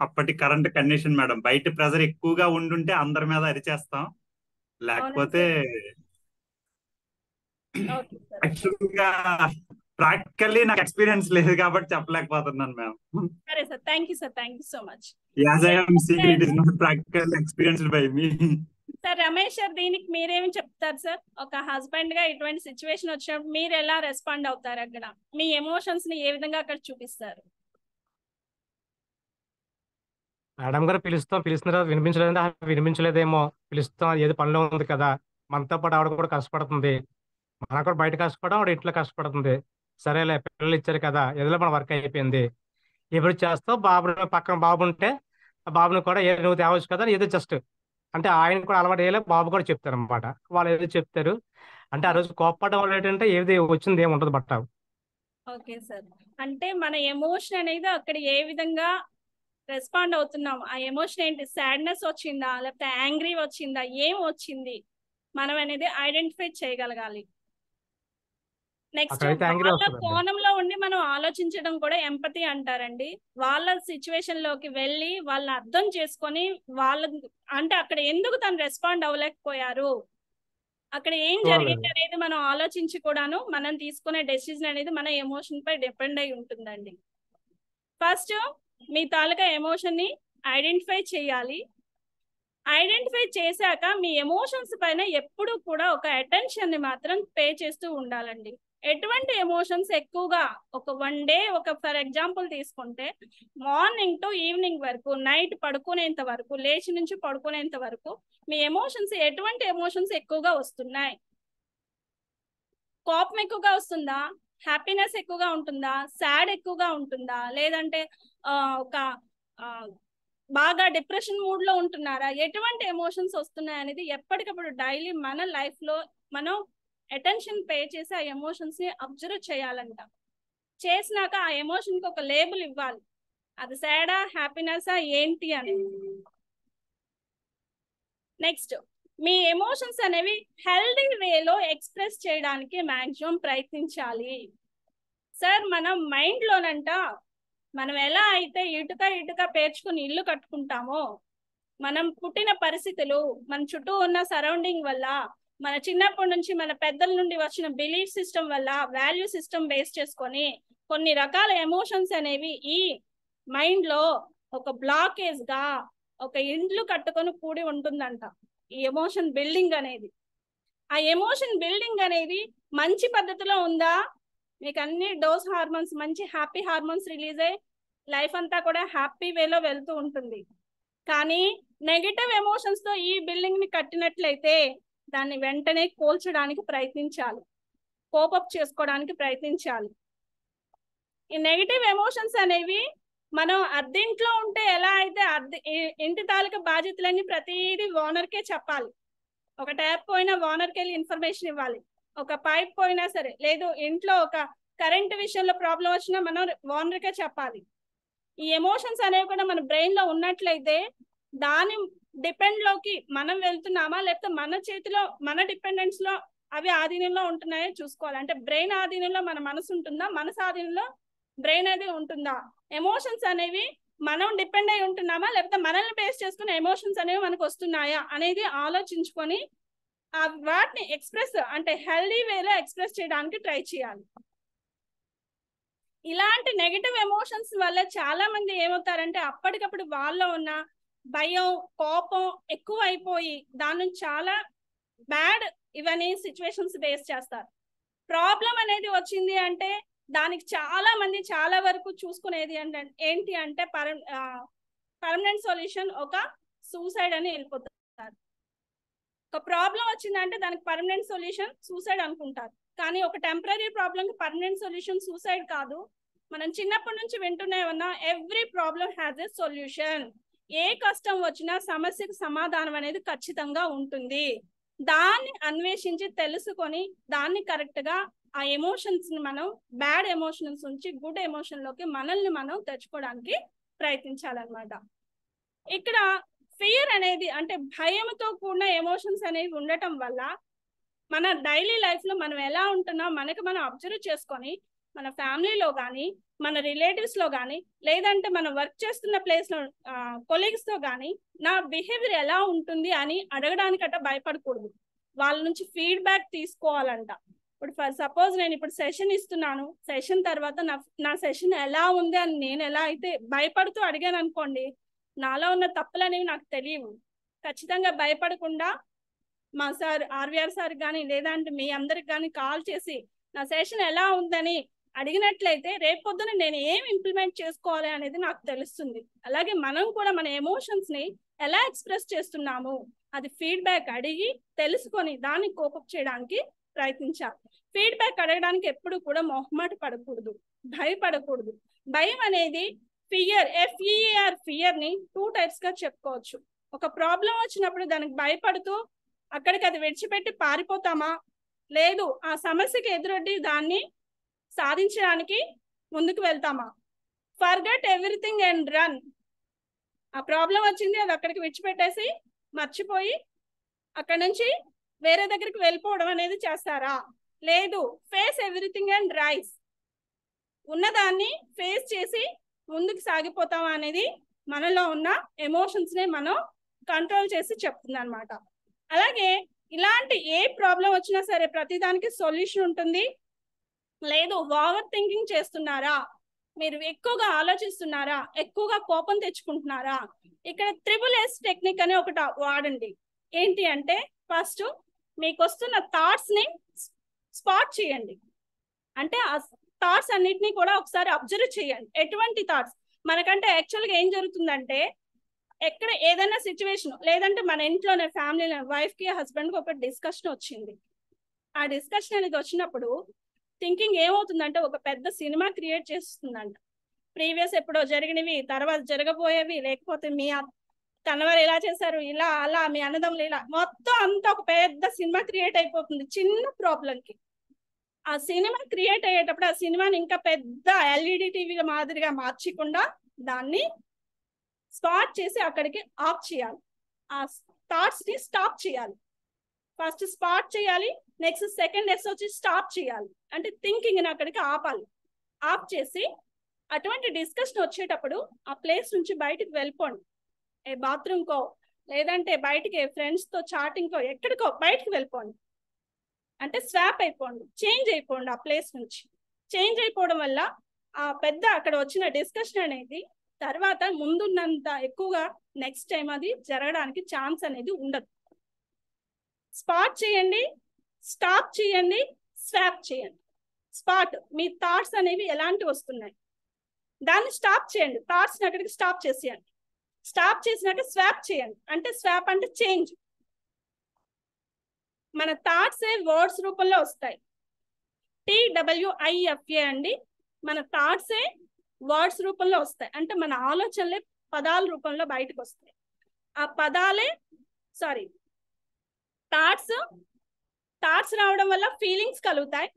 Speaker 7: అప్పటి కరెంట్ కండిషన్ మేడం బయట ప్రెజర్ ఎక్కువగా ఉండుంటే అందరి మీద అరిచేస్తాం. లేకపోతే
Speaker 2: ఓకే సార్
Speaker 7: యాక్చువల్గా ప్రాక్టికల్లీ నాకు ఎక్స్పీరియన్స్ లేదు కాబట్టి చెప్పలేకపోతున్నాను మ్యామ్
Speaker 2: సరే sir thank you sir thank you so much
Speaker 7: as I seen it is not practical experienced by me
Speaker 2: sir Ramesh sir దీనికి మీరేమి చెప్తారు సార్ ఒక హస్బెండ్గా ఇటువంటి సిచ్యువేషన్ వచ్చినప్పుడు మీరు ఎలా రెస్పాండ్ అవుతారు అక్కడ? మీ ఎమోషన్స్ని ఏ విధంగా అక్కడ చూపిస్తారు?
Speaker 3: మేడం గారు పిలుస్తాం పిలిచిన తర్వాత వినిపించలేదంటే వినిపించలేదేమో పిలుస్తాం ఏది ఏదో పనిలో ఉంది కదా మనతో పాటు ఆవిడ కూడా కష్టపడుతుంది మన కూడా బయట కష్టపడడం ఆవిడ ఇంట్లో కష్టపడుతుంది సరేలే పిల్లలు ఇచ్చారు కదా ఏదో మన వర్క్ అయిపోయింది ఇప్పుడు చేస్తావు బాబు పక్కన బాబు ఉంటే ఆ బాబుని కూడా ఏ నువ్వు తేవచ్చు కదా ఏదో జస్ట్ అంటే ఆయన కూడా అలవాటు వేయలే బాబు కూడా చెప్తారు అనమాట వాళ్ళు ఏదో చెప్తారు అంటే ఆ రోజు కోప్పడం వల్ల ఏంటంటే ఏది వచ్చింది ఏమి ఉండదు బట్ట.
Speaker 2: ఓకే సార్ అంటే మన ఎమోషన్ అనేది అక్కడ ఏ విధంగా రెస్పాండ్ అవుతున్నాం. ఆ ఎమోషన్ ఏంటి? సాడ్నెస్ వచ్చిందా? లేకపోతే యాంగ్రీ వచ్చిందా? ఏం వచ్చింది? మనం అనేది ఐడెంటిఫై చేయగలగాలి. నెక్స్ట్ వాళ్ళ. కోణంలో ఉండి మనం ఆలోచించడం కూడా ఎంపతి అంటారండి. వాళ్ళ సిచ్యువేషన్లోకి వెళ్ళి వాళ్ళని అర్థం చేసుకొని వాళ్ళ అంటే అక్కడ ఎందుకు తను రెస్పాండ్ అవ్వలేకపోయారు? అక్కడ ఏం జరిగింది అనేది మనం ఆలోచించి కూడాను మనం తీసుకునే డెసిజన్ అనేది మన ఎమోషన్ పై డిపెండ్ అయి ఉంటుందండి. ఫస్ట్ మీ తాలూకా ఎమోషన్ని ఐడెంటిఫై చేయాలి. ఐడెంటిఫై చేశాక మీ ఎమోషన్స్ పైన ఎప్పుడు కూడా ఒక అటెన్షన్ని మాత్రం పే చేస్తూ ఉండాలండి. ఎటువంటి ఎమోషన్స్ ఎక్కువగా ఒక వన్ డే ఒక ఫర్ ఎగ్జాంపుల్ తీసుకుంటే మార్నింగ్ టు ఈవినింగ్ వరకు నైట్ పడుకునేంత వరకు లేచి నుంచి పడుకునేంత వరకు మీ ఎమోషన్స్ ఎటువంటి ఎమోషన్స్ ఎక్కువగా వస్తున్నాయి? కోపం ఎక్కువగా వస్తుందా? హ్యాపీనెస్ ఎక్కువగా ఉంటుందా? సాడ్ ఎక్కువగా ఉంటుందా? లేదంటే ఒక బాగా డిప్రెషన్ మూడ్లో ఉంటున్నారా? ఎటువంటి ఎమోషన్స్ వస్తున్నాయి అనేది ఎప్పటికప్పుడు డైలీ మన లైఫ్లో మనం అటెన్షన్ పే చేసి ఆ ఎమోషన్స్ని అబ్జర్వ్ చేయాలంట. చేసినాక ఆ ఎమోషన్కి ఒక లేబుల్ ఇవ్వాలి. అది సాడా హ్యాపీనెస్ ఏంటి అనేది నెక్స్ట్ మీ ఎమోషన్స్ అనేవి హెల్దీ వేలో ఎక్స్ప్రెస్ చేయడానికి మాక్సిమం ప్రయత్నించాలి. సార్ మనం మైండ్ లోనంట మనం ఎలా అయితే ఇటుక ఇటుక పేర్చుకుని ఇల్లు కట్టుకుంటామో మనం పుట్టిన పరిస్థితులు మన చుట్టూ ఉన్న సరౌండింగ్ వల్ల మన చిన్నప్పటి నుంచి మన పెద్దల నుండి వచ్చిన బిలీఫ్ సిస్టమ్ వల్ల వాల్యూ సిస్టమ్ బేస్ చేసుకొని కొన్ని రకాల ఎమోషన్స్ అనేవి ఈ మైండ్లో ఒక బ్లాకేజ్గా ఒక ఇండ్లు కట్టుకొని కూడి ఉంటుందంట. ఈ ఎమోషన్ బిల్డింగ్ అనేది. ఆ ఎమోషన్ బిల్డింగ్ అనేది మంచి పద్ధతిలో ఉందా? మీకు అన్ని డోస్ హార్మోన్స్ మంచి హ్యాపీ హార్మోన్స్ రిలీజ్ అయ్యి లైఫ్ అంతా కూడా హ్యాపీ వేలో వెళ్తూ ఉంటుంది. కానీ నెగిటివ్ ఎమోషన్స్తో ఈ బిల్డింగ్ని కట్టినట్లయితే దాన్ని వెంటనే కోల్చడానికి ప్రయత్నించాలి. కోపప్ చేసుకోవడానికి ప్రయత్నించాలి. ఈ నెగటివ్ ఎమోషన్స్ అనేవి మనం అద్దెంట్లో ఉంటే ఎలా అయితే అద్దె ఇంటి తాలూకా బాధ్యతలన్నీ ప్రతిదీ ఓనర్కే చెప్పాలి. ఒక ట్యాప్ పోయిన ఓనర్కి వెళ్ళి ఇన్ఫర్మేషన్ ఇవ్వాలి. ఒక పైప్ పోయినా సరే లేదు ఇంట్లో ఒక కరెంట్ విషయంలో ప్రాబ్లం వచ్చినా మనం ఓనర్కే చెప్పాలి. ఈ ఎమోషన్స్ అనేవి కూడా మన బ్రెయిన్లో ఉన్నట్లయితే దాని డిపెండ్లోకి మనం వెళ్తున్నామా లేకపోతే మన చేతిలో మన డిపెండెన్స్లో అవి ఆధీనంలో ఉంటున్నాయో చూసుకోవాలి. అంటే బ్రెయిన్ ఆధీనంలో మన మనసు ఉంటుందా మనసు ఆధీనంలో బ్రెయిన్ అది ఉంటుందా? ఎమోషన్స్ అనేవి మనం డిపెండ్ అయి ఉంటున్నామా లేకపోతే మనల్ని బేస్ చేసుకున్న ఎమోషన్స్ అనేవి మనకు వస్తున్నాయా అనేది ఆలోచించుకొని వాటిని ఎక్స్ప్రెస్ అంటే హెల్దీ వేలో ఎక్స్ప్రెస్ చేయడానికి ట్రై చేయాలి. ఇలాంటి నెగటివ్ ఎమోషన్స్ వల్ల చాలా మంది ఏమవుతారంటే అప్పటికప్పుడు వాళ్ళలో ఉన్న భయం కోపం ఎక్కువ అయిపోయి దాని నుంచి చాలా బ్యాడ్ ఇవన్నీ సిచ్యువేషన్స్ బేస్ చేస్తారు. ప్రాబ్లం అనేది వచ్చింది అంటే దానికి చాలా మంది చాలా వరకు చూసుకునేది అంటే ఏంటి అంటే పర్ పర్మనెంట్ సొల్యూషన్ ఒక సూసైడ్ అని వెళ్ళిపోతారు. ఒక ప్రాబ్లం వచ్చిందంటే దానికి పర్మనెంట్ సొల్యూషన్ సూసైడ్ అనుకుంటారు. కానీ ఒక టెంపరీ ప్రాబ్లం కి పర్మనెంట్ సొల్యూషన్ సూసైడ్ కాదు. మనం చిన్నప్పటి నుంచి వింటూనే ఉన్నా every problem has a solution. ఏ కష్టం వచ్చినా సమస్యకు సమాధానం అనేది ఖచ్చితంగా ఉంటుంది. దాన్ని అన్వేషించి తెలుసుకొని దాన్ని కరెక్ట్గా ఆ ఎమోషన్స్ని మనం బ్యాడ్ ఎమోషన్స్ నుంచి గుడ్ ఎమోషన్లోకి మనల్ని మనం తెచ్చుకోవడానికి ప్రయత్నించాలన్నమాట. ఇక్కడ ఫియర్ అనేది అంటే భయంతో కూడిన ఎమోషన్స్ అనేవి ఉండటం వల్ల మన డైలీ లైఫ్లో మనం ఎలా ఉంటున్నాం మనకి మనం అబ్జర్వ్ చేసుకొని మన ఫ్యామిలీలో కానీ మన రిలేటివ్స్లో కానీ లేదంటే మనం వర్క్ చేస్తున్న ప్లేస్లో కొలీగ్స్తో కానీ నా బిహేవియర్ ఎలా ఉంటుంది అని అడగడానికట భయపడకూడదు. వాళ్ళ నుంచి ఫీడ్బ్యాక్ తీసుకోవాలంట. ఇప్పుడు ఫర్ సపోజ్ నేను ఇప్పుడు సెషన్ ఇస్తున్నాను సెషన్ తర్వాత నా నా సెషన్ ఎలా ఉంది అని నేను ఎలా అయితే భయపడుతూ అడిగాను అనుకోండి నాలో ఉన్న తప్పులు అనేవి నాకు తెలియవు. ఖచ్చితంగా భయపడకుండా మా సార్ ఆర్వీఆర్ సార్ కానీ లేదంటే మీ అందరికి కానీ కాల్ చేసి నా సెషన్ ఎలా ఉందని అడిగినట్లయితే రేపొద్దున నేను ఏం ఇంప్లిమెంట్ చేసుకోవాలి అనేది నాకు తెలుస్తుంది. అలాగే మనం కూడా మన ఎమోషన్స్ని ఎలా ఎక్స్ప్రెస్ చేస్తున్నాము అది ఫీడ్బ్యాక్ అడిగి తెలుసుకొని దాన్ని కోపప్ చేయడానికి ప్రయత్నించాలి ఫీడ్బ్యాక్ అడగడానికి ఎప్పుడు కూడా మొహమాట పడకూడదు భయపడకూడదు. భయం అనేది ఫియర్ ఎఫ్ఈఆర్ ఫియర్ని టూ టైప్స్గా చెప్పుకోవచ్చు. ఒక ప్రాబ్లం వచ్చినప్పుడు దానికి భయపడుతూ అక్కడికి అది విడిచిపెట్టి పారిపోతామా? లేదు ఆ సమస్యకి ఎదురొడ్డి దాన్ని సాధించడానికి ముందుకు వెళ్తామా? ఫర్గెట్ ఎవ్రీథింగ్ అండ్ రన్ ఆ ప్రాబ్లం వచ్చింది అది అక్కడికి విడిచిపెట్టేసి మర్చిపోయి అక్కడ నుంచి వేరే దగ్గరికి వెళ్ళిపోవడం అనేది చేస్తారా? లేదు ఫేస్ ఎవ్రీథింగ్ అండ్ రైస్ ఉన్నదాన్ని ఫేస్ చేసి ముందుకు సాగిపోతామా అనేది మనలో ఉన్న ఎమోషన్స్ని మనం కంట్రోల్ చేసి చెప్తుంది అనమాట అలాగే ఇలాంటి ఏ ప్రాబ్లం వచ్చినా సరే ప్రతిదానికి సొల్యూషన్ ఉంటుంది. లేదు ఓవర్ థింకింగ్ చేస్తున్నారా? మీరు ఎక్కువగా ఆలోచిస్తున్నారా? ఎక్కువగా కోపం తెచ్చుకుంటున్నారా? ఇక్కడ త్రిబుల్ ఎస్ టెక్నిక్ అని ఒకటి వాడండి. ఏంటి అంటే ఫస్ట్ మీకు వస్తున్న థాట్స్ని స్పాట్ చేయండి. అంటే థాట్స్ అన్నిటినీ కూడా ఒకసారి అబ్జర్వ్ చేయండి. ఎటువంటి థాట్స్ మనకంటే యాక్చువల్గా ఏం జరుగుతుందంటే ఎక్కడ ఏదైనా సిచ్యువేషన్ లేదంటే మన ఇంట్లోనే ఫ్యామిలీ వైఫ్కి హస్బెండ్కి ఒక డిస్కషన్ వచ్చింది. ఆ డిస్కషన్ అనేది వచ్చినప్పుడు థింకింగ్ ఏమవుతుందంటే ఒక పెద్ద సినిమా క్రియేట్ చేస్తుందంట. ప్రీవియస్ ఎప్పుడో జరిగినవి తర్వాత జరగబోయేవి లేకపోతే మీ తనవారు ఇలా చేశారు ఇలా అలా మీ అన్నదమ్ములు ఇలా మొత్తం అంతా ఒక పెద్ద సినిమా క్రియేట్ అయిపోతుంది చిన్న ప్రాబ్లం కి. ఆ సినిమా క్రియేట్ అయ్యేటప్పుడు ఆ సినిమాని ఇంకా పెద్ద ఎల్ఈడి టీవీల మాదిరిగా మార్చకుండా దాన్ని స్టార్ట్ చేసి అక్కడికి ఆఫ్ చేయాలి. ఆ థాట్స్ని స్టాప్ చేయాలి. ఫస్ట్ స్పాట్ చేయాలి నెక్స్ట్ సెకండ్ ఎస్ వచ్చి స్టాప్ చేయాలి. అంటే థింకింగ్ అక్కడికి ఆపాలి. ఆఫ్ చేసి అటువంటి డిస్కషన్ వచ్చేటప్పుడు ఆ ప్లేస్ నుంచి బయటికి వెళ్ళిపోండి. ఏ బాత్రూమ్కో లేదంటే బయటికి ఫ్రెండ్స్తో చాటింగ్కో ఎక్కడికో బయటికి వెళ్ళిపోండి. అంటే స్వాప్ అయిపోండి చేంజ్ అయిపోండి ఆ ప్లేస్ నుంచి. చేంజ్ అయిపోవడం వల్ల ఆ పెద్ద అక్కడ వచ్చిన డిస్కషన్ అనేది తర్వాత ముందున్నంత ఎక్కువగా నెక్స్ట్ టైం అది జరగడానికి ఛాన్స్ అనేది ఉండదు. స్పాట్ చేయండి స్టాప్ చేయండి స్వాప్ చేయండి. స్పాట్ మీ థాట్స్ అనేవి ఎలాంటి వస్తున్నాయి? దాన్ని స్టాప్ చేయండి థాట్స్ని అక్కడికి స్టాప్ చేసేయండి. స్టాప్ చేసినాక స్వాప్ చేయండి అంటే స్వాప్ అంటే చేంజ్ మన థాట్స్ వర్డ్స్ రూపంలో వస్తాయి. టీడబ్ల్యూఐఎఫ్ఏ అండి. మన థాట్స్ వర్డ్స్ రూపంలో వస్తాయి. అంటే మన ఆలోచనలే పదాల రూపంలో బయటకు వస్తాయి. ఆ పదాలే సారీ థాట్స్ థాట్స్ రావడం వల్ల ఫీలింగ్స్ కలుగుతాయి.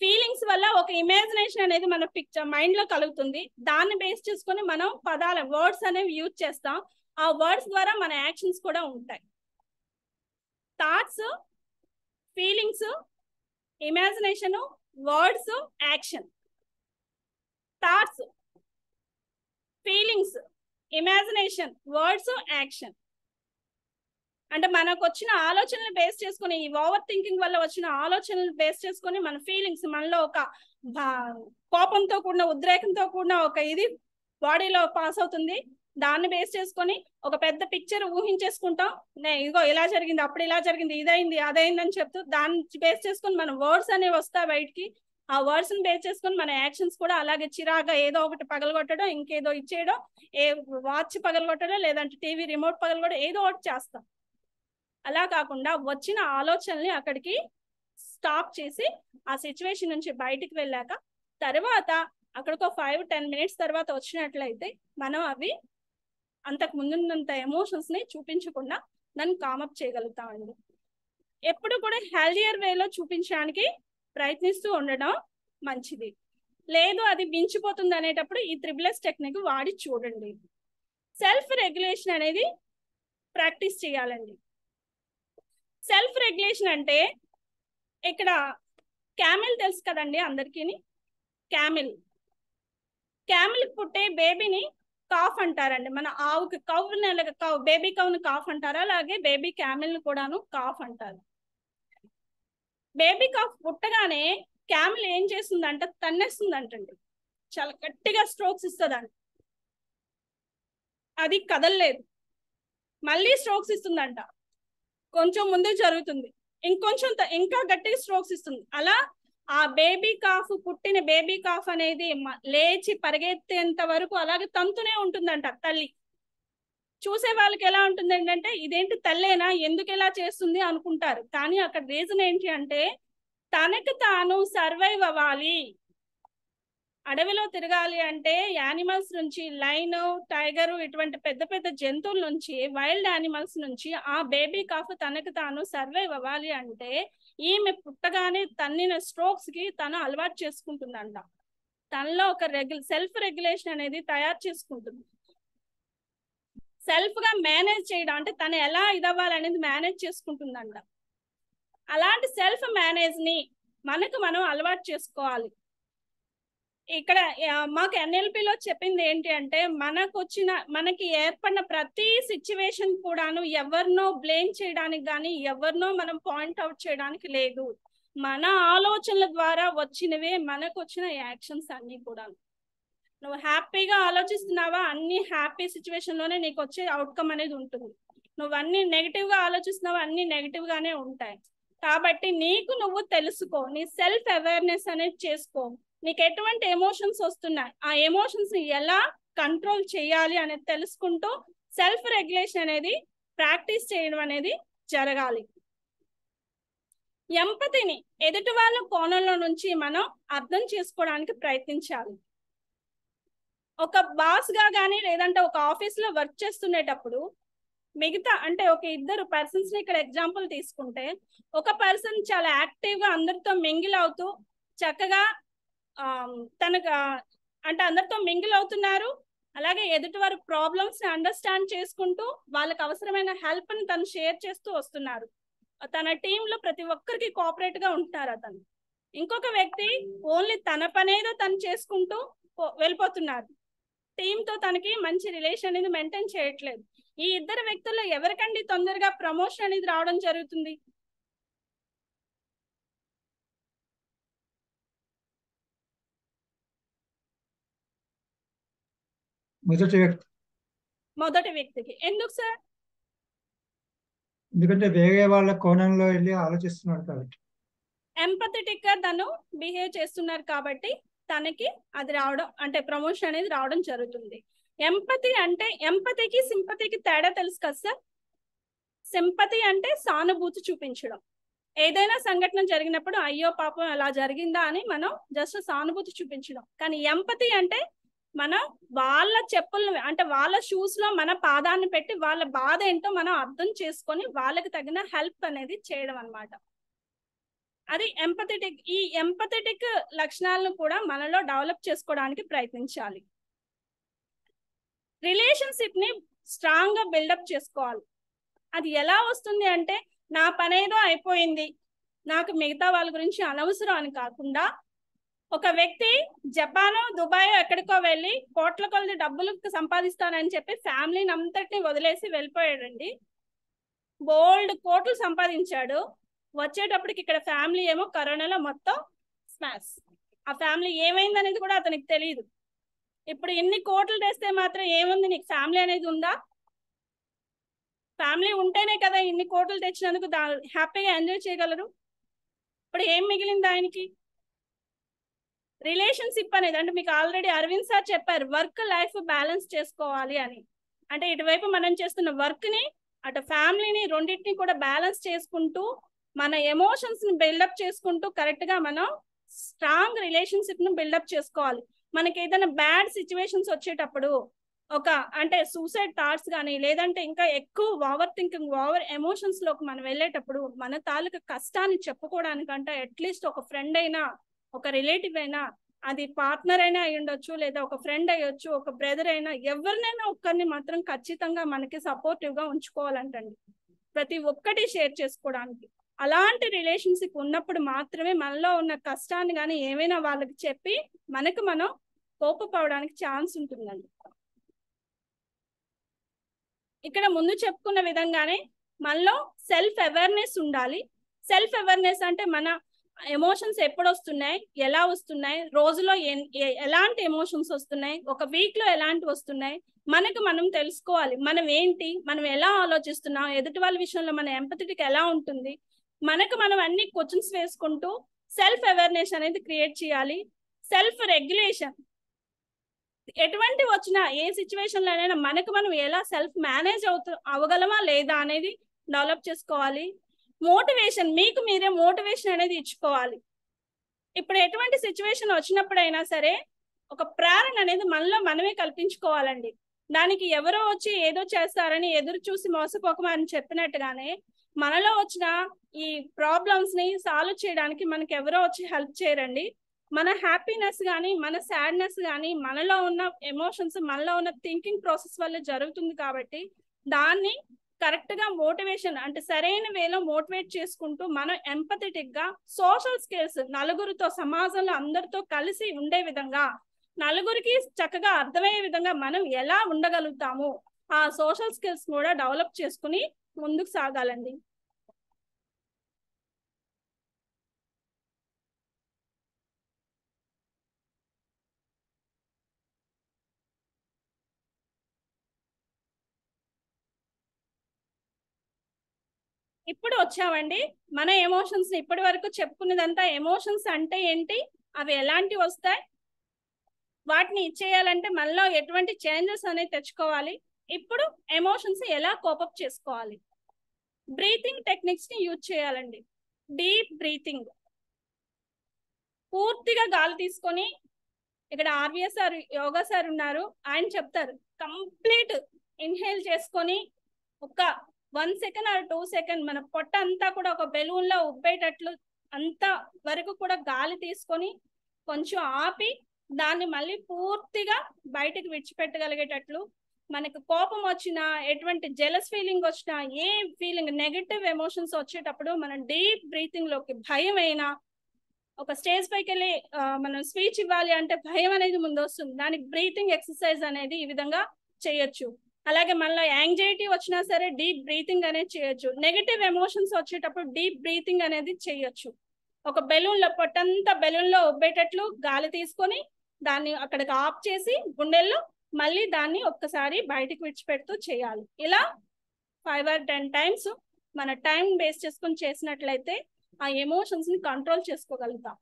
Speaker 2: ఫీలింగ్స్ వల్ల ఒక ఇమాజినేషన్ అనేది మన పిక్చర్ మైండ్లో కలుగుతుంది. దాన్ని బేస్ చేసుకొని మనం పదాల వర్డ్స్ అనేవి యూజ్ చేస్తాం. ఆ వర్డ్స్ ద్వారా మన యాక్షన్స్ కూడా ఉంటాయి. Thoughts feelings imagination words action thoughts feelings imagination words action అంటే మనకు వచ్చిన ఆలోచనలు బేస్ చేసుకుని ఈ ఓవర్ థింకింగ్ వల్ల వచ్చిన ఆలోచనలు బేస్ చేసుకుని మన ఫీలింగ్స్ మనలో ఒక కోపంతో కూడిన ఉద్రేకంతో కూడిన ఒక ఇది బాడీలో పాస్ అవుతుంది. దాన్ని బేస్ చేసుకొని ఒక పెద్ద పిక్చర్ ఊహించేసుకుంటాం. నే ఇదిగో ఇలా జరిగింది అప్పుడు ఇలా జరిగింది ఇదైంది అదైంది అని చెప్తూ దాన్ని బేస్ చేసుకొని మన వర్డ్స్ అనేవి వస్తాయి బయటికి. ఆ వర్డ్స్ని బేస్ చేసుకొని మన యాక్షన్స్ కూడా అలాగే చిరాగా ఏదో ఒకటి పగలగొట్టడం ఇంకేదో ఇచ్చేయడం ఏ వాచ్ పగలగొట్టడం లేదంటే టీవీ రిమోట్ పగలగొట్టడం ఏదో ఒకటి చేస్తాం. అలా కాకుండా వచ్చిన ఆలోచనల్ని అక్కడికి స్టాప్ చేసి ఆ సిచ్యువేషన్ నుంచి బయటికి వెళ్ళాక తర్వాత అక్కడికి ఫైవ్ టెన్ మినిట్స్ తర్వాత వచ్చినట్లయితే మనం అవి అంతకు ముందున్నంత ఎమోషన్స్ని చూపించకుండా దాన్ని కామప్ చేయగలుగుతా అండి. ఎప్పుడు కూడా హెల్దియర్ వేలో చూపించడానికి ప్రయత్నిస్తూ ఉండడం మంచిది. లేదు అది మించిపోతుంది అనేటప్పుడు ఈ త్రిబులెస్ టెక్నిక్ వాడి చూడండి. సెల్ఫ్ రెగ్యులేషన్ అనేది ప్రాక్టీస్ చేయాలండి. సెల్ఫ్ రెగ్యులేషన్ అంటే ఇక్కడ క్యామిల్ తెలుసు కదండి అందరికీ క్యామిల్ క్యామిల్ పుట్టే బేబీని కాఫ్ అంటారండి. మన ఆవుకి కవ్వుని అలాగే కవ్ బేబీ కవ్ను కాఫ్ అంటారు. అలాగే బేబీ క్యామిల్ కూడాను కాఫ్ అంటారు. బేబీ కాఫ్ పుట్టగానే క్యామిల్ ఏం చేస్తుందంట తన్నేస్తుందంటండి. చాలా గట్టిగా స్ట్రోక్స్ ఇస్తుందంట. అది కదలలేదు. మళ్ళీ స్ట్రోక్స్ ఇస్తుందంట. కొంచెం ముందు జరుగుతుంది. ఇంకొంచెం ఇంకా గట్టిగా స్ట్రోక్స్ ఇస్తుంది. అలా ఆ బేబీ కాఫ్ పుట్టిన బేబీ కాఫ్ అనేది లేచి పరిగెత్తేంత వరకు అలాగే తంతునే ఉంటుందంట తల్లి. చూసే వాళ్ళకి ఎలా ఉంటుంది ఏంటంటే ఇదేంటి తల్లేనా? ఎందుకు ఎలా చేస్తుంది? అనుకుంటారు. కానీ అక్కడ రీజన్ ఏంటి అంటే తనకు తాను సర్వైవ్ అవ్వాలి. అడవిలో తిరగాలి అంటే యానిమల్స్ నుంచి లైన్ టైగర్ ఇటువంటి పెద్ద పెద్ద జంతువుల నుంచి వైల్డ్ యానిమల్స్ నుంచి ఆ బేబీ కాఫ్ తనకు తాను సర్వైవ్ అవ్వాలి అంటే ఈమె పుట్టగానే తన్నిన స్ట్రోక్స్కి తను అలవాటు చేసుకుంటుందంట. తనలో ఒక రెగ్యు సెల్ఫ్ రెగ్యులేషన్ అనేది తయారు చేసుకుంటుంది. సెల్ఫ్గా మేనేజ్ చేయడం అంటే తను ఎలా ఇదవ్వాలనేది మేనేజ్ చేసుకుంటుందంట. అలాంటి సెల్ఫ్ మేనేజ్ని మనకు మనం అలవాటు చేసుకోవాలి. ఇక్కడ మాకు ఎన్ఎల్పిలో చెప్పింది ఏంటి అంటే మనకు వచ్చిన మనకి ఏర్పడిన ప్రతి సిచ్యువేషన్ కూడాను ఎవరినో బ్లేమ్ చేయడానికి కానీ ఎవరినో మనం పాయింట్ అవుట్ చేయడానికి లేదు. మన ఆలోచనల ద్వారా వచ్చినవే మనకు వచ్చిన యాక్షన్స్ అన్ని కూడా నువ్వు హ్యాపీగా ఆలోచిస్తున్నావా? అన్ని హ్యాపీ సిచ్యువేషన్లోనే నీకు వచ్చే అవుట్కమ్ అనేది ఉంటుంది. నువ్వు అన్ని నెగిటివ్గా ఆలోచిస్తున్నావా? అన్ని నెగిటివ్ గానే ఉంటాయి. కాబట్టి నీకు నువ్వు తెలుసుకో నీ సెల్ఫ్ అవేర్నెస్ అనేది చేసుకో. నీకు ఎటువంటి ఎమోషన్స్ వస్తున్నాయి? ఆ ఎమోషన్స్ని ఎలా కంట్రోల్ చేయాలి అనేది తెలుసుకుంటూ సెల్ఫ్ రెగ్యులేషన్ అనేది ప్రాక్టీస్ చేయడం అనేది జరగాలి. ఎంపతిని ఎదుటి వాళ్ళ కోణంలో నుంచి మనం అర్థం చేసుకోవడానికి ప్రయత్నించాలి. ఒక బాస్గా కానీ లేదంటే ఒక ఆఫీస్లో వర్క్ చేస్తుండేటప్పుడు మిగతా అంటే ఒక ఇద్దరు పర్సన్స్ని ఇక్కడ ఎగ్జాంపుల్ తీసుకుంటే ఒక పర్సన్ చాలా యాక్టివ్గా అందరితో మింగిల్ అవుతూ చక్కగా తనకు అంటే అందరితో మింగిల్ అవుతున్నారు. అలాగే ఎదుటి వారి ప్రాబ్లమ్స్ని అండర్స్టాండ్ చేసుకుంటూ వాళ్ళకి అవసరమైన హెల్ప్ని తను షేర్ చేస్తూ వస్తున్నారు. తన టీమ్లో ప్రతి ఒక్కరికి కోఆపరేట్గా ఉంటున్నారు అతను. ఇంకొక వ్యక్తి ఓన్లీ తన పనేదో తను చేసుకుంటూ వెళ్ళిపోతున్నారు. టీమ్తో తనకి మంచి రిలేషన్ అనేది మెయింటైన్ చేయట్లేదు. ఈ ఇద్దరు వ్యక్తుల్లో ఎవరికండి తొందరగా ప్రమోషన్ అనేది రావడం జరుగుతుంది?
Speaker 5: మొదటి వ్యక్తి.
Speaker 2: మొదటి వ్యక్తికి. ఎందుకు సార్?
Speaker 5: ఎందుకంటే వేరే వాళ్ళ కోణంలో వెళ్ళి ఆలోచిస్తున్నాడు కాబట్టి.
Speaker 2: ఎంపథెటిక్గా తను బిహేవ్ చేస్తున్నారు కాబట్టి తనకి అది రావడం అంటే ప్రమోషన్ అనేది రావడం జరుగుతుంది. ఎంపతి అంటే ఎంపతికి సింపతికి తేడా తెలుసు కదా సార్? సింపతి అంటే సానుభూతి చూపించడం. ఏదైనా సంఘటన జరిగినప్పుడు అయ్యో పాపం అలా జరిగిందా అని మనం జస్ట్ సానుభూతి చూపించడం. కానీ ఎంపతి అంటే మనం వాళ్ళ చెప్పులను అంటే వాళ్ళ షూస్లో మన పాదాన్ని పెట్టి వాళ్ళ బాధ ఏంటో మనం అర్థం చేసుకొని వాళ్ళకి తగిన హెల్ప్ అనేది చేయడం అనమాట అది ఎంపథెటిక్ ఈ ఎంపథెటిక్ లక్షణాలను కూడా మనలో డెవలప్ చేసుకోవడానికి ప్రయత్నించాలి. రిలేషన్షిప్ని స్ట్రాంగ్గా బిల్డప్ చేసుకోవాలి. అది ఎలా వస్తుంది అంటే నా పనేదో అయిపోయింది. నాకు మిగతా వాళ్ళ గురించి అనవసరం అని కాకుండా ఒక వ్యక్తి జపాన్ దుబాయ్ ఎక్కడికో వెళ్ళి కోట్ల కొలది డబ్బులు సంపాదిస్తానని చెప్పి ఫ్యామిలీని అంతటిని వదిలేసి వెళ్ళిపోయాడండి. బోల్డ్ కోట్లు సంపాదించాడు. వచ్చేటప్పటికి ఇక్కడ ఫ్యామిలీ ఏమో కరోనాలో మొత్తం స్మాష్. ఆ ఫ్యామిలీ ఏమైంది అనేది కూడా అతనికి తెలియదు ఇప్పుడు ఎన్ని కోట్లు తెస్తే మాత్రం ఏముంది? నీకు ఫ్యామిలీ అనేది ఉందా? ఫ్యామిలీ ఉంటేనే కదా ఇన్ని కోట్లు తెచ్చినందుకు దా హ్యాపీగా ఎంజాయ్ చేయగలరు? ఇప్పుడు ఏం మిగిలింది ఆయనకి? రిలేషన్షిప్ అనేది అంటే మీకు ఆల్రెడీ అరవింద్ సార్ చెప్పారు వర్క్ లైఫ్ బ్యాలెన్స్ చేసుకోవాలి అని. అంటే ఇటువైపు మనం చేస్తున్న వర్క్ని అటు ఫ్యామిలీని రెండింటిని కూడా బ్యాలెన్స్ చేసుకుంటూ మన ఎమోషన్స్ని బిల్డప్ చేసుకుంటూ కరెక్ట్గా మనం స్ట్రాంగ్ రిలేషన్షిప్ను బిల్డప్ చేసుకోవాలి. మనకి ఏదైనా బ్యాడ్ సిచ్యువేషన్స్ వచ్చేటప్పుడు ఒక అంటే సూసైడ్ థాట్స్ కానీ లేదంటే ఇంకా ఎక్కువ ఓవర్ థింకింగ్ ఓవర్ ఎమోషన్స్లోకి మనం వెళ్ళేటప్పుడు మన తాలూకా కష్టాన్ని చెప్పుకోవడానికంటే అట్లీస్ట్ ఒక ఫ్రెండ్ అయినా ఒక రిలేటివ్ అయినా అది పార్ట్నర్ అయినా అయి ఉండొచ్చు లేదా ఒక ఫ్రెండ్ అయ్యొచ్చు ఒక బ్రదర్ అయినా ఎవరినైనా ఒక్కరిని మాత్రం ఖచ్చితంగా మనకి సపోర్టివ్గా ఉంచుకోవాలంటండి. ప్రతి ఒక్కటి షేర్ చేసుకోవడానికి. అలాంటి రిలేషన్షిప్ ఉన్నప్పుడు మాత్రమే మనలో ఉన్న కష్టాన్ని కానీ ఏమైనా వాళ్ళకి చెప్పి మనకు మనం కోపపోవడానికి ఛాన్స్ ఉంటుందండి. ఇక్కడ ముందు చెప్పుకున్న విధంగానే మనలో సెల్ఫ్ అవేర్నెస్ ఉండాలి. సెల్ఫ్ అవేర్నెస్ అంటే మన ఎమోషన్స్ ఎప్పుడు వస్తున్నాయి ఎలా వస్తున్నాయి? రోజులో ఎలాంటి ఎమోషన్స్ వస్తున్నాయి? ఒక వీక్లో ఎలాంటి వస్తున్నాయి? మనకు మనం తెలుసుకోవాలి. మనం ఏంటి? మనం ఎలా ఆలోచిస్తున్నాం? ఎదుటి వాళ్ళ విషయంలో మన ఎంపథెటిక్ ఎలా ఉంటుంది? మనకు మనం అన్ని క్వశ్చన్స్ వేసుకుంటూ సెల్ఫ్ అవేర్నెస్ అనేది క్రియేట్ చేయాలి. సెల్ఫ్ రెగ్యులేషన్ ఎటువంటి వచ్చినా ఏ సిచ్యువేషన్ లోనైనా మనకు మనం ఎలా సెల్ఫ్ మేనేజ్ అవుతూ అవ్వగలమా లేదా అనేది డెవలప్ చేసుకోవాలి. మోటివేషన్ మీకు మీరే మోటివేషన్ అనేది ఇచ్చుకోవాలి. ఇప్పుడు ఎటువంటి సిచ్యువేషన్ వచ్చినప్పుడైనా సరే ఒక ప్రేరణ అనేది మనలో మనమే కల్పించుకోవాలండి. దానికి ఎవరో వచ్చి ఏదో చేస్తారని ఎదురు చూసి మోసపోకమని చెప్పినట్టుగానే మనలో వచ్చిన ఈ ప్రాబ్లమ్స్ని సాల్వ్ చేయడానికి మనకి ఎవరో వచ్చి హెల్ప్ చేయరండి. మన హ్యాపీనెస్ కానీ మన సాడ్నెస్ కానీ మనలో ఉన్న ఎమోషన్స్ మనలో ఉన్న థింకింగ్ ప్రాసెస్ వల్ల జరుగుతుంది కాబట్టి దాన్ని కరెక్ట్గా మోటివేషన్ అంటే సరైన వేలో మోటివేట్ చేసుకుంటూ మనం ఎంపథెటిక్గా సోషల్ స్కిల్స్ నలుగురితో సమాజంలో అందరితో కలిసి ఉండే విధంగా నలుగురికి చక్కగా అర్థమయ్యే విధంగా మనం ఎలా ఉండగలుగుతాము ఆ సోషల్ స్కిల్స్ కూడా డెవలప్ చేసుకుని ముందుకు సాగాలండి. ఇప్పుడు వచ్చామండి మన ఎమోషన్స్ ఇప్పటి వరకు చెప్పుకున్నదంతా ఎమోషన్స్ అంటే ఏంటి? అవి ఎలాంటి వస్తాయి? వాటిని ఇచ్చేయాలంటే మనలో ఎటువంటి చేంజెస్ అనేది తెచ్చుకోవాలి. ఇప్పుడు ఎమోషన్స్ ఎలా కోపప్ చేసుకోవాలి? బ్రీతింగ్ టెక్నిక్స్ని యూజ్ చేయాలండి. డీప్ బ్రీతింగ్ పూర్తిగా గాలి తీసుకొని ఇక్కడ ఆర్విఎస్ సార్ యోగా సార్ ఉన్నారు. ఆయన చెప్తారు. కంప్లీట్ ఇన్హేల్ చేసుకొని ఒక one second or two second మన పొట్ట అంతా కూడా ఒక బెలూన్లో ఉబ్బేటట్లు అంత వరకు కూడా గాలి తీసుకొని కొంచెం ఆపి దాన్ని మళ్ళీ పూర్తిగా బయటకు విడిచిపెట్టగలిగేటట్లు. మనకు కోపం వచ్చినా ఎటువంటి జెలస్ ఫీలింగ్ వచ్చినా ఏ ఫీలింగ్ నెగటివ్ ఎమోషన్స్ వచ్చేటప్పుడు మనం డీప్ బ్రీతింగ్లోకి భయం అయినా ఒక స్టేజ్ పైకి వెళ్ళి మనం స్పీచ్ ఇవ్వాలి అంటే భయం అనేది ముందు వస్తుంది దానికి బ్రీతింగ్ ఎక్సర్సైజ్ అనేది ఈ విధంగా చేయొచ్చు. అలాగే మనలో యాంగ్జైటీ వచ్చినా సరే డీప్ బ్రీతింగ్ అనేది చేయొచ్చు. నెగటివ్ ఎమోషన్స్ వచ్చేటప్పుడు డీప్ బ్రీతింగ్ అనేది చేయొచ్చు. ఒక బెలూన్లో పొట్టంతా బెలూన్లో ఉబ్బేటట్లు గాలి తీసుకొని దాన్ని అక్కడికి ఆఫ్ చేసి గుండెల్లో మళ్ళీ దాన్ని ఒక్కసారి బయటికి విడిచిపెడుతూ చేయాలి. ఇలా ఫైవ్ ఆర్ టెన్ టైమ్స్ మన టైం బేస్ చేసుకొని చేసినట్లయితే ఆ ఎమోషన్స్ని కంట్రోల్ చేసుకోగలుగుతాం.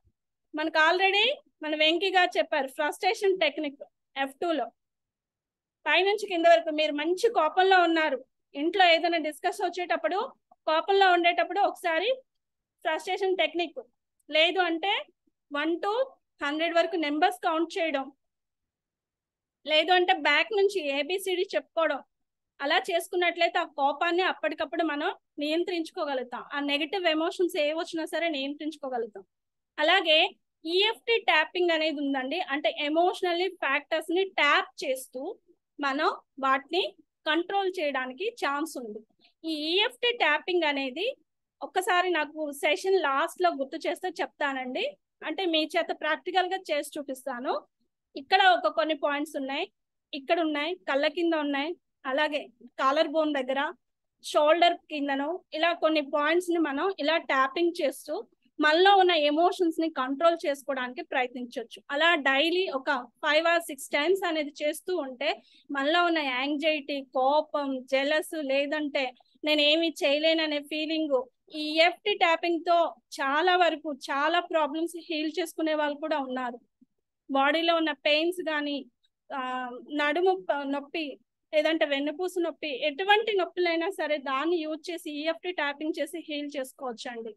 Speaker 2: మనకు ఆల్రెడీ మన వెంకీ గారు చెప్పారు ఫ్రస్ట్రేషన్ టెక్నిక్ ఎఫ్ టూలో. పైనుంచి కింద వరకు మీరు మంచి కోపంలో ఉన్నారు. ఇంట్లో ఏదైనా డిస్కస్ వచ్చేటప్పుడు కోపంలో ఉండేటప్పుడు ఒకసారి ఫ్రస్ట్రేషన్ టెక్నిక్ లేదు అంటే వన్ టు హండ్రెడ్ వరకు నెంబర్స్ కౌంట్ చేయడం. లేదు అంటే బ్యాక్ నుంచి ఏబిసిడి చెప్పుకోవడం. అలా చేసుకున్నట్లయితే ఆ కోపాన్ని అప్పటికప్పుడు మనం నియంత్రించుకోగలుగుతాం. ఆ నెగటివ్ ఎమోషన్స్ ఏ వచ్చినా సరే నియంత్రించుకోగలుగుతాం. అలాగే ఈఎఫ్టి ట్యాపింగ్ అనేది ఉందండి. అంటే ఎమోషనల్లీ ఫ్యాక్టర్స్ని ట్యాప్ చేస్తూ మనం వాటిని కంట్రోల్ చేయడానికి ఛాన్స్ ఉంది. ఈ ఈఎఫ్టి ట్యాపింగ్ అనేది ఒక్కసారి నాకు సెషన్ లాస్ట్లో గుర్తు చేస్తే చెప్తానండి. అంటే మీ చేత ప్రాక్టికల్గా చేసి చూపిస్తాను. ఇక్కడ ఒక కొన్ని పాయింట్స్ ఉన్నాయి. ఇక్కడ ఉన్నాయి కళ్ళ కింద ఉన్నాయి. అలాగే కాలర్ బోన్ దగ్గర షోల్డర్ కిందను ఇలా కొన్ని పాయింట్స్ని మనం ఇలా ట్యాపింగ్ చేస్తూ మనలో ఉన్న ఎమోషన్స్ని కంట్రోల్ చేసుకోవడానికి ప్రయత్నించవచ్చు. అలా డైలీ ఒక ఫైవ్ ఆర్ సిక్స్ టైమ్స్ అనేది చేస్తూ ఉంటే మనలో ఉన్న యాంగ్జైటీ కోపం జెలస్ లేదంటే నేను ఏమి చేయలేననే ఫీలింగ్ ఈ ఎఫ్టి ట్యాపింగ్తో చాలా వరకు చాలా ప్రాబ్లమ్స్ హీల్ చేసుకునే వాళ్ళు కూడా ఉన్నారు. బాడీలో ఉన్న పెయిన్స్ కానీ నడుము నొప్పి లేదంటే వెన్నుపూస నొప్పి ఎటువంటి నొప్పులైనా సరే దాన్ని యూజ్ చేసి ఈఎఫ్టి ట్యాపింగ్ చేసి హీల్ చేసుకోవచ్చు అండి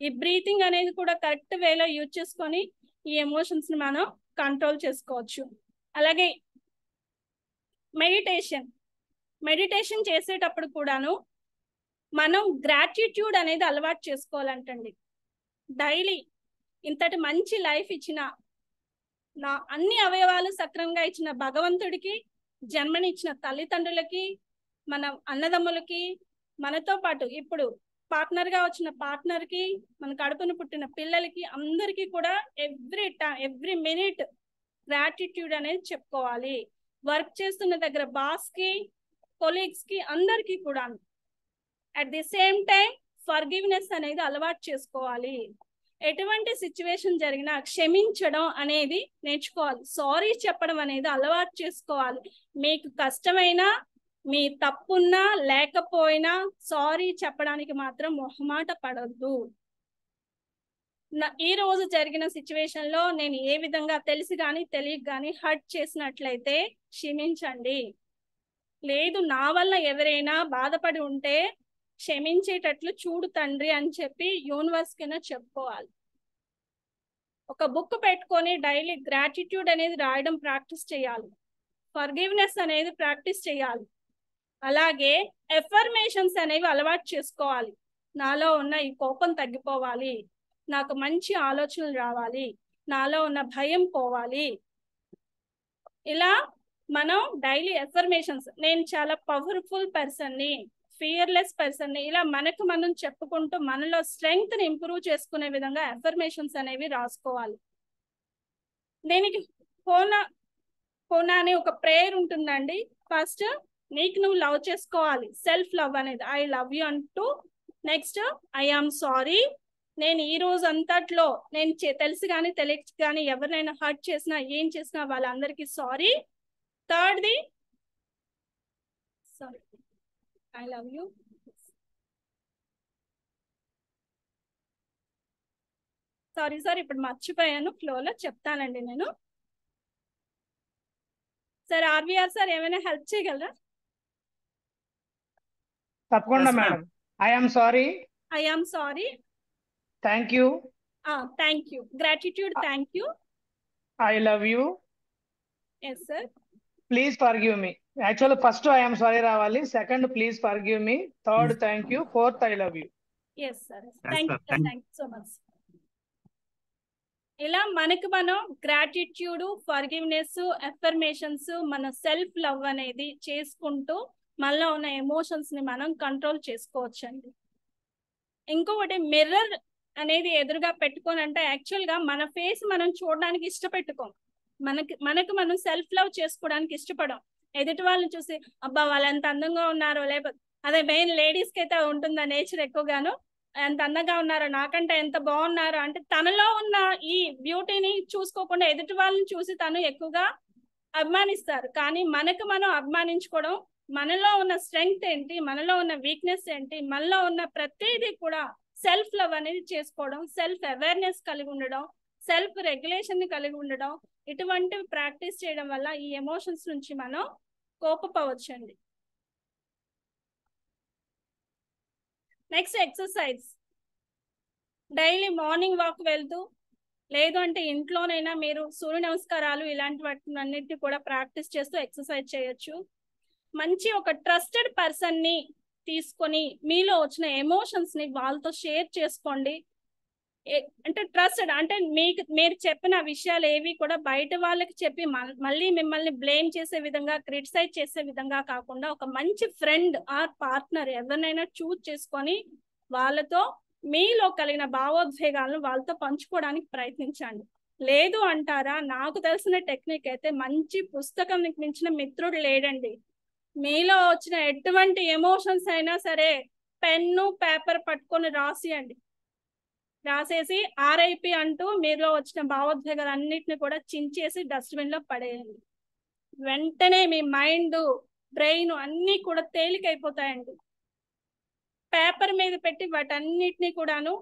Speaker 2: ఈ బ్రీతింగ్ అనేది కూడా కరెక్ట్ వేలో యూజ్ చేసుకొని ఈ ఎమోషన్స్ని మనం కంట్రోల్ చేసుకోవచ్చు. అలాగే మెడిటేషన్ మెడిటేషన్ చేసేటప్పుడు కూడాను మనం గ్రాటిట్యూడ్ అనేది అలవాటు చేసుకోవాలంటండి. డైలీ ఇంతటి మంచి లైఫ్ ఇచ్చిన నా అన్ని అవయవాలు సక్రంగా ఇచ్చిన భగవంతుడికి జన్మనిచ్చిన తల్లిదండ్రులకి మన అన్నదమ్ములకి మనతో పాటు ఇప్పుడు పార్ట్నర్గా వచ్చిన పార్ట్నర్కి మన కడుపును పుట్టిన పిల్లలకి అందరికీ కూడా every time every minute gratitude అనేది చెప్పుకోవాలి. వర్క్ చేస్తున్న దగ్గర బాస్కి కొలీగ్స్కి అందరికీ కూడా. At the same time forgiveness అనేది అలవాటు చేసుకోవాలి. ఎటువంటి సిచ్యువేషన్ జరిగినా క్షమించడం అనేది నేర్చుకోవాలి. సారీ చెప్పడం అనేది అలవాటు చేసుకోవాలి. మీకు కష్టమైనా మీ తప్పున్నా లేకపోయినా సారీ చెప్పడానికి మాత్రం మొహమాట పడద్దు. ఈ రోజు జరిగిన సిచ్యువేషన్లో నేను ఏ విధంగా తెలిసి గాని తెలియక గాని హర్ట్ చేసినట్లయితే క్షమించండి. లేదు నా వల్ల ఎవరైనా బాధపడి ఉంటే క్షమించేటట్లు చూడు తండ్రి అని చెప్పి యూనివర్స్ కింద చెప్పుకోవాలి. ఒక బుక్ పెట్టుకొని డైలీ గ్రాటిట్యూడ్ అనేది రాయడం ప్రాక్టీస్ చేయాలి. ఫర్గివ్నెస్ అనేది ప్రాక్టీస్ చేయాలి. అలాగే ఎఫర్మేషన్స్ అనేవి అలవాటు చేసుకోవాలి. నాలో ఉన్న ఈ కోపం తగ్గిపోవాలి. నాకు మంచి ఆలోచనలు రావాలి. నాలో ఉన్న భయం పోవాలి. ఇలా మనం డైలీ ఎఫర్మేషన్స్ నేను చాలా పవర్ఫుల్ పర్సన్ని ఫియర్లెస్ పర్సన్ని ఇలా మనకు మనం చెప్పుకుంటూ మనలో స్ట్రెంగ్త్ని ఇంప్రూవ్ చేసుకునే విధంగా ఎఫర్మేషన్స్ అనేవి రాసుకోవాలి. దీనికి హోనా హోనా అనే ఒక ప్రేయర్ ఉంటుందండి. ఫస్ట్ నీకు నువ్వు లవ్ చేసుకోవాలి. సెల్ఫ్ లవ్ అనేది. ఐ లవ్ యూ అంటూ నెక్స్ట్ ఐ ఆమ్ సారీ నేను ఈ రోజు అంతట్లో నేను తెలుసు కానీ తెలియక కానీ ఎవరినైనా హర్ట్ చేసినా ఏం చేసినా వాళ్ళందరికీ sorry థర్డ్ది sorry I love you sorry sir ఇప్పుడు మర్చిపోయాను. ఫ్లోలో చెప్తానండి నేను. సార్ ఆర్వీఆర్ సార్ ఏమైనా హెల్ప్ చేయగలరా?
Speaker 4: తప్పకుండా. Madam. I'm sorry
Speaker 2: I am sorry
Speaker 4: thank you
Speaker 2: thank you gratitude thank you
Speaker 4: I love you
Speaker 2: yes sir
Speaker 4: please forgive me actual first I'm sorry రావాలి. Second please forgive me third thank you fourth I love you
Speaker 2: yes sir thank you
Speaker 7: sir. Thank-
Speaker 2: thank you so much ఇలా మనకు మనం gratitude forgiveness affirmations మన self love అనేది చేసుకుంటూ మనలో ఉన్న ఎమోషన్స్ని మనం కంట్రోల్ చేసుకోవచ్చండి. ఇంకొకటి మిర్రర్ అనేది ఎదురుగా పెట్టుకొని అంటే యాక్చువల్గా మన ఫేస్ మనం చూడడానికి ఇష్టపెట్టుకోం. మనకి మనకు మనం సెల్ఫ్ లవ్ చేసుకోవడానికి ఇష్టపడం. ఎదుటి వాళ్ళని చూసి అబ్బా వాళ్ళు ఎంత అందంగా ఉన్నారో లేకపోతే అదే మెయిన్ లేడీస్కి అయితే ఉంటుంది ఆ నేచర్ ఎక్కువగాను? ఎంత అందంగా ఉన్నారో నాకంటే ఎంత బాగున్నారో అంటే తనలో ఉన్న ఈ బ్యూటీని చూసుకోకుండా ఎదుటి వాళ్ళని చూసి తను ఎక్కువగా అభిమానిస్తారు. కానీ మనకు మనం అభిమానించుకోవడం మనలో ఉన్న స్ట్రెంగ్త్ ఏంటి? మనలో ఉన్న వీక్నెస్ ఏంటి? మనలో ఉన్న ప్రతిదీ కూడా సెల్ఫ్ లవ్ అనేది చేసుకోవడం సెల్ఫ్ అవేర్నెస్ కలిగి ఉండడం సెల్ఫ్ రెగ్యులేషన్ని కలిగి ఉండడం ఇటువంటివి ప్రాక్టీస్ చేయడం వల్ల ఈ ఎమోషన్స్ నుంచి మనం కోపపోవచ్చండి next exercise daily morning walk వెళ్తూ లేదు అంటే ఇంట్లోనైనా మీరు సూర్య నమస్కారాలు ఇలాంటి వాటిని అన్నిటిని కూడా ప్రాక్టీస్ చేస్తూ ఎక్సర్సైజ్ చేయొచ్చు. మంచి ఒక ట్రస్టెడ్ పర్సన్ని తీసుకొని మీలో వచ్చిన ఎమోషన్స్ని వాళ్ళతో షేర్ చేసుకోండి. అంటే ట్రస్టెడ్ అంటే మీకు మీరు చెప్పిన విషయాలు ఏవి కూడా బయట వాళ్ళకి చెప్పి మళ్ళీ మిమ్మల్ని బ్లేమ్ చేసే విధంగా క్రిటిసైజ్ చేసే విధంగా కాకుండా ఒక మంచి ఫ్రెండ్ ఆర్ పార్ట్నర్ ఎవరినైనా చూజ్ చేసుకొని వాళ్ళతో మీలో కలిగిన భావోద్వేగాలను వాళ్ళతో పంచుకోవడానికి ప్రయత్నించండి. లేదు అంటారా? నాకు తెలిసిన టెక్నిక్ అయితే మంచి పుస్తకం మించిన మిత్రుడు లేడండి. మీలో వచ్చిన ఎటువంటి ఎమోషన్స్ అయినా సరే పెన్ను పేపర్ పట్టుకొని రాసియండి. రాసేసి ఆర్ఐపి అంటూ మీలో వచ్చిన భావోద్వేగాలు అన్నిటిని కూడా చించేసి డస్ట్బిన్లో పడేయండి. వెంటనే మీ మైండ్ బ్రెయిన్ అన్ని కూడా తేలికైపోతాయండి. పేపర్ మీద పెట్టి వాటన్నిటిని కూడాను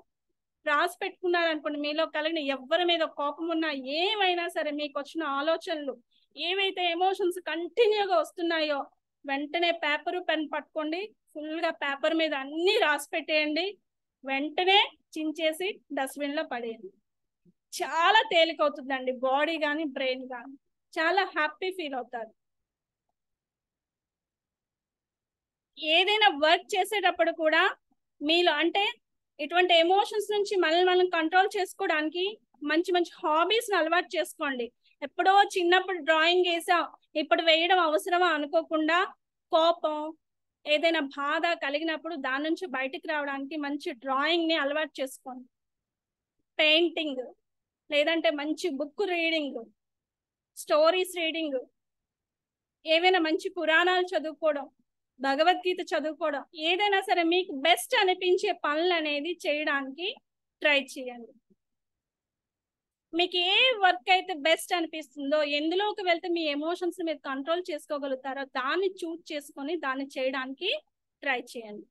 Speaker 2: రాసి పెట్టుకున్నారు అనుకోండి మీలో కలిగిన ఎవరి మీద కోపం ఉన్నా ఏమైనా సరే మీకు వచ్చిన ఆలోచనలు ఏవైతే ఎమోషన్స్ కంటిన్యూగా వస్తున్నాయో వెంటనే పేపర్ పెన్ పట్టుకోండి. ఫుల్గా పేపర్ మీద అన్ని రాసి పెట్టేయండి. వెంటనే చించేసి డస్ట్బిన్లో పడేయండి. చాలా తేలికవుతుందండి బాడీ కానీ బ్రెయిన్ కానీ చాలా హ్యాపీ ఫీల్ అవుతారు. ఏదైనా వర్క్ చేసేటప్పుడు కూడా మీలో అంటే ఇటువంటి ఎమోషన్స్ నుంచి మనల్ని మనం కంట్రోల్ చేసుకోవడానికి మంచి మంచి హాబీస్ అలవాటు చేసుకోండి. ఎప్పుడో చిన్నప్పుడు డ్రాయింగ్ వేసా. ఇప్పుడు వేయడం అవసరమా అనుకోకుండా కోపం ఏదైనా బాధ కలిగినప్పుడు దాని నుంచి బయటికి రావడానికి మంచి డ్రాయింగ్ని అలవాటు చేసుకోండి. పెయింటింగ్ లేదంటే మంచి బుక్ రీడింగ్ స్టోరీస్ రీడింగ్ ఏవైనా మంచి పురాణాలు చదువుకోవడం భగవద్గీత చదువుకోవడం ఏదైనా సరే మీకు బెస్ట్ అనిపించే పనులు అనేది చేయడానికి ట్రై చేయండి. మీకు ఏ వర్క్ అయితే బెస్ట్ అనిపిస్తుందో ఎందులోకి వెళ్తే మీ ఎమోషన్స్ మీరు కంట్రోల్ చేసుకోగలుగుతారో దాన్ని చూజ్ చేసుకొని దాన్ని చేయడానికి ట్రై చేయండి.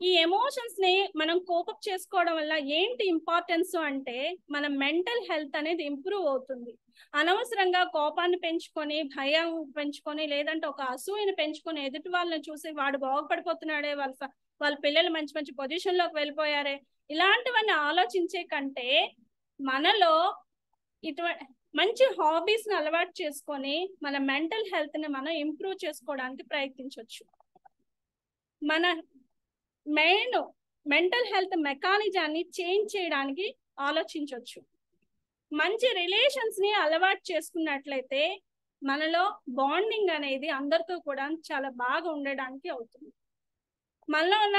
Speaker 2: ఈ ఎమోషన్స్ని మనం కోపప్ చేసుకోవడం వల్ల ఏంటి ఇంపార్టెన్స్ అంటే మన మెంటల్ హెల్త్ అనేది ఇంప్రూవ్ అవుతుంది. అనవసరంగా కోపాన్ని పెంచుకొని భయం పెంచుకొని లేదంటే ఒక అసూయని పెంచుకొని ఎదుటి వాళ్ళని చూసి వాడు బాగుపడిపోతున్నాడే వాళ్ళ వాళ్ళ పిల్లలు మంచి మంచి పొజిషన్లోకి వెళ్ళిపోయారే. ఇలాంటివన్నీ ఆలోచించే కంటే మనలో ఇటువంటి మంచి హాబీస్ని అలవాటు చేసుకొని మన మెంటల్ హెల్త్ని మనం ఇంప్రూవ్ చేసుకోవడానికి ప్రయత్నించవచ్చు మన మెయిన్ మెంటల్ హెల్త్ మెకానిజాన్ని చేంజ్ చేయడానికి ఆలోచించవచ్చు మంచి రిలేషన్స్ని అలవాటు చేసుకున్నట్లయితే మనలో బాండింగ్ అనేది అందరితో కూడా చాలా బాగా ఉండడానికి అవుతుంది. మనలోన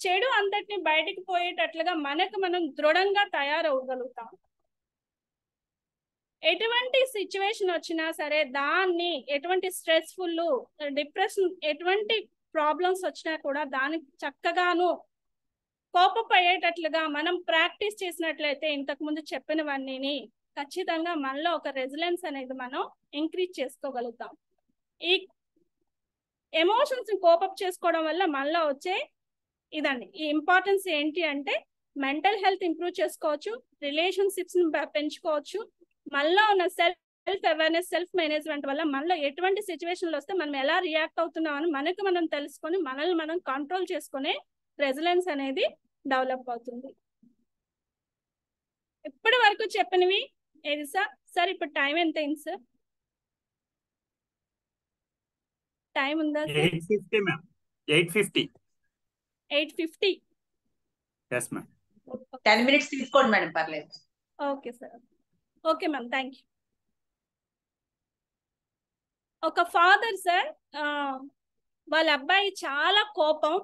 Speaker 2: చెడు అంతటిని బయటికి పోయేటట్లుగా మనకు మనం దృఢంగా తయారవగలుగుతాం ఎటువంటి సిచ్యువేషన్ వచ్చినా సరే దాన్ని ఎటువంటి స్ట్రెస్ఫుల్ డిప్రెషన్ ఎటువంటి ప్రాబ్లమ్స్ వచ్చినా కూడా దానికి చక్కగాను కోపపోయేటట్లుగా మనం ప్రాక్టీస్ చేసినట్లయితే ఇంతకు ముందు చెప్పినవన్నీ ఖచ్చితంగా మనలో ఒక రెసిలెన్స్ అనేది మనం ఇంక్రీజ్ చేసుకోగలుగుతాం. ఈ ఎమోషన్స్ కోపప్ చేసుకోవడం వల్ల మనలో వచ్చే ఇదండి. ఈ ఇంపార్టెన్స్ ఏంటి అంటే మెంటల్ హెల్త్ ఇంప్రూవ్ చేసుకోవచ్చు రిలేషన్షిప్స్ని పెంచుకోవచ్చు. మనలో ఉన్న self self awareness self management వల్ల మనలో ఎటువంటి సిచ్యువేషన్లు వస్తే మనం ఎలా రియాక్ట్ అవుతున్నామని మనకు మనం తెలుసుకొని మనల్ని మనం కంట్రోల్ చేసుకునే రెసిలెన్స్ అనేది డెవలప్ అవుతుంది. ఇప్పటి వరకు చెప్పినవి ఏది సార్? సార్ ఇప్పుడు టైం ఎంత అయింది సార్? టైం ఉందా sir?
Speaker 7: Eight fifty ma'am. Eight fifty.
Speaker 2: Eight fifty.
Speaker 7: Yes ma'am
Speaker 1: ten minutes తీసుకోండి మేడం పర్లేదు.
Speaker 2: Okay sir. Okay ma'am thank you. ఒక ఫాదర్ సార్ వాళ్ళ అబ్బాయి చాలా కోపం.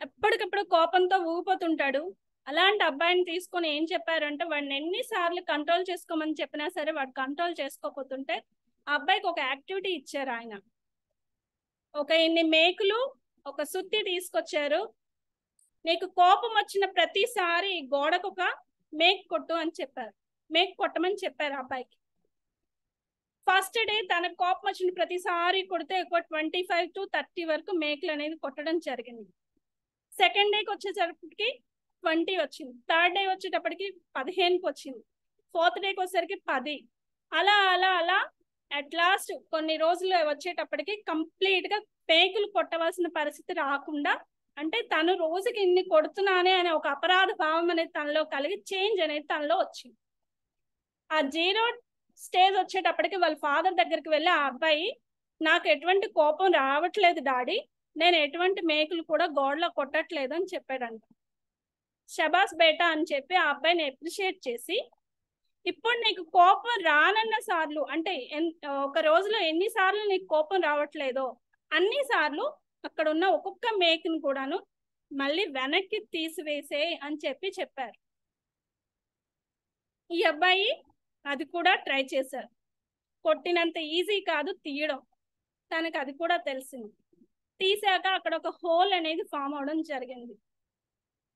Speaker 2: ఎప్పటికప్పుడు కోపంతో ఊగిపోతుంటాడు. అలాంటి అబ్బాయిని తీసుకొని ఏం చెప్పారంటే వాడిని ఎన్నిసార్లు కంట్రోల్ చేసుకోమని చెప్పినా సరే వాడు కంట్రోల్ చేసుకోకపోతుంటే ఆ అబ్బాయికి ఒక యాక్టివిటీ ఇచ్చారు ఆయన. ఒక ఇన్ని మేకులు ఒక సుత్తి తీసుకొచ్చారు. నీకు కోపం వచ్చిన ప్రతిసారి గోడకు ఒక మేక్ కొట్టు అని చెప్పారు. మేక్ కొట్టమని చెప్పారు అబ్బాయికి. ఫస్ట్ డే తన కోపం వచ్చిన ప్రతిసారి కొడితే ఒక ట్వంటీ ఫైవ్ టు థర్టీ వరకు మేకులు అనేది కొట్టడం జరిగింది. సెకండ్ డేకి వచ్చేసరికి ట్వంటీ వచ్చింది. థర్డ్ డే వచ్చేటప్పటికి పదిహేనుకి వచ్చింది. ఫోర్త్ డేకి వచ్చేసరికి పది. అలా అలా అలా అట్ లాస్ట్ కొన్ని రోజులు వచ్చేటప్పటికి కంప్లీట్గా పేకులు కొట్టవలసిన పరిస్థితి రాకుండా అంటే తను రోజుకి ఇన్ని కొడుతున్నానే అనే ఒక అపరాధ భావం అనేది తనలో కలిగి చేంజ్ అనేది తనలో వచ్చింది. ఆ జీరో స్టేజ్ వచ్చేటప్పటికి వాళ్ళ ఫాదర్ దగ్గరికి వెళ్ళి ఆ అబ్బాయి నాకు ఎటువంటి కోపం రావట్లేదు డాడీ నేను ఎటువంటి మేకులు కూడా గోడలో కొట్టట్లేదు అని చెప్పాడంట. షబాస్ బేటా అని చెప్పి ఆ అబ్బాయిని అప్రిషియేట్ చేసి ఇప్పుడు నీకు కోపం రానన్న సార్లు అంటే ఒక రోజులో ఎన్ని సార్లు నీకు కోపం రావట్లేదో అన్ని సార్లు అక్కడ ఉన్న ఒక్కొక్క మేకను కూడాను మళ్ళీ వెనక్కి తీసివేసే అని చెప్పి చెప్పారు. ఈ అబ్బాయి అది కూడా ట్రై చేశారు. కొట్టినంత ఈజీ కాదు తీయడం. తనకు అది కూడా తెలిసింది. తీసాక అక్కడ ఒక హోల్ అనేది ఫామ్ అవడం జరిగింది.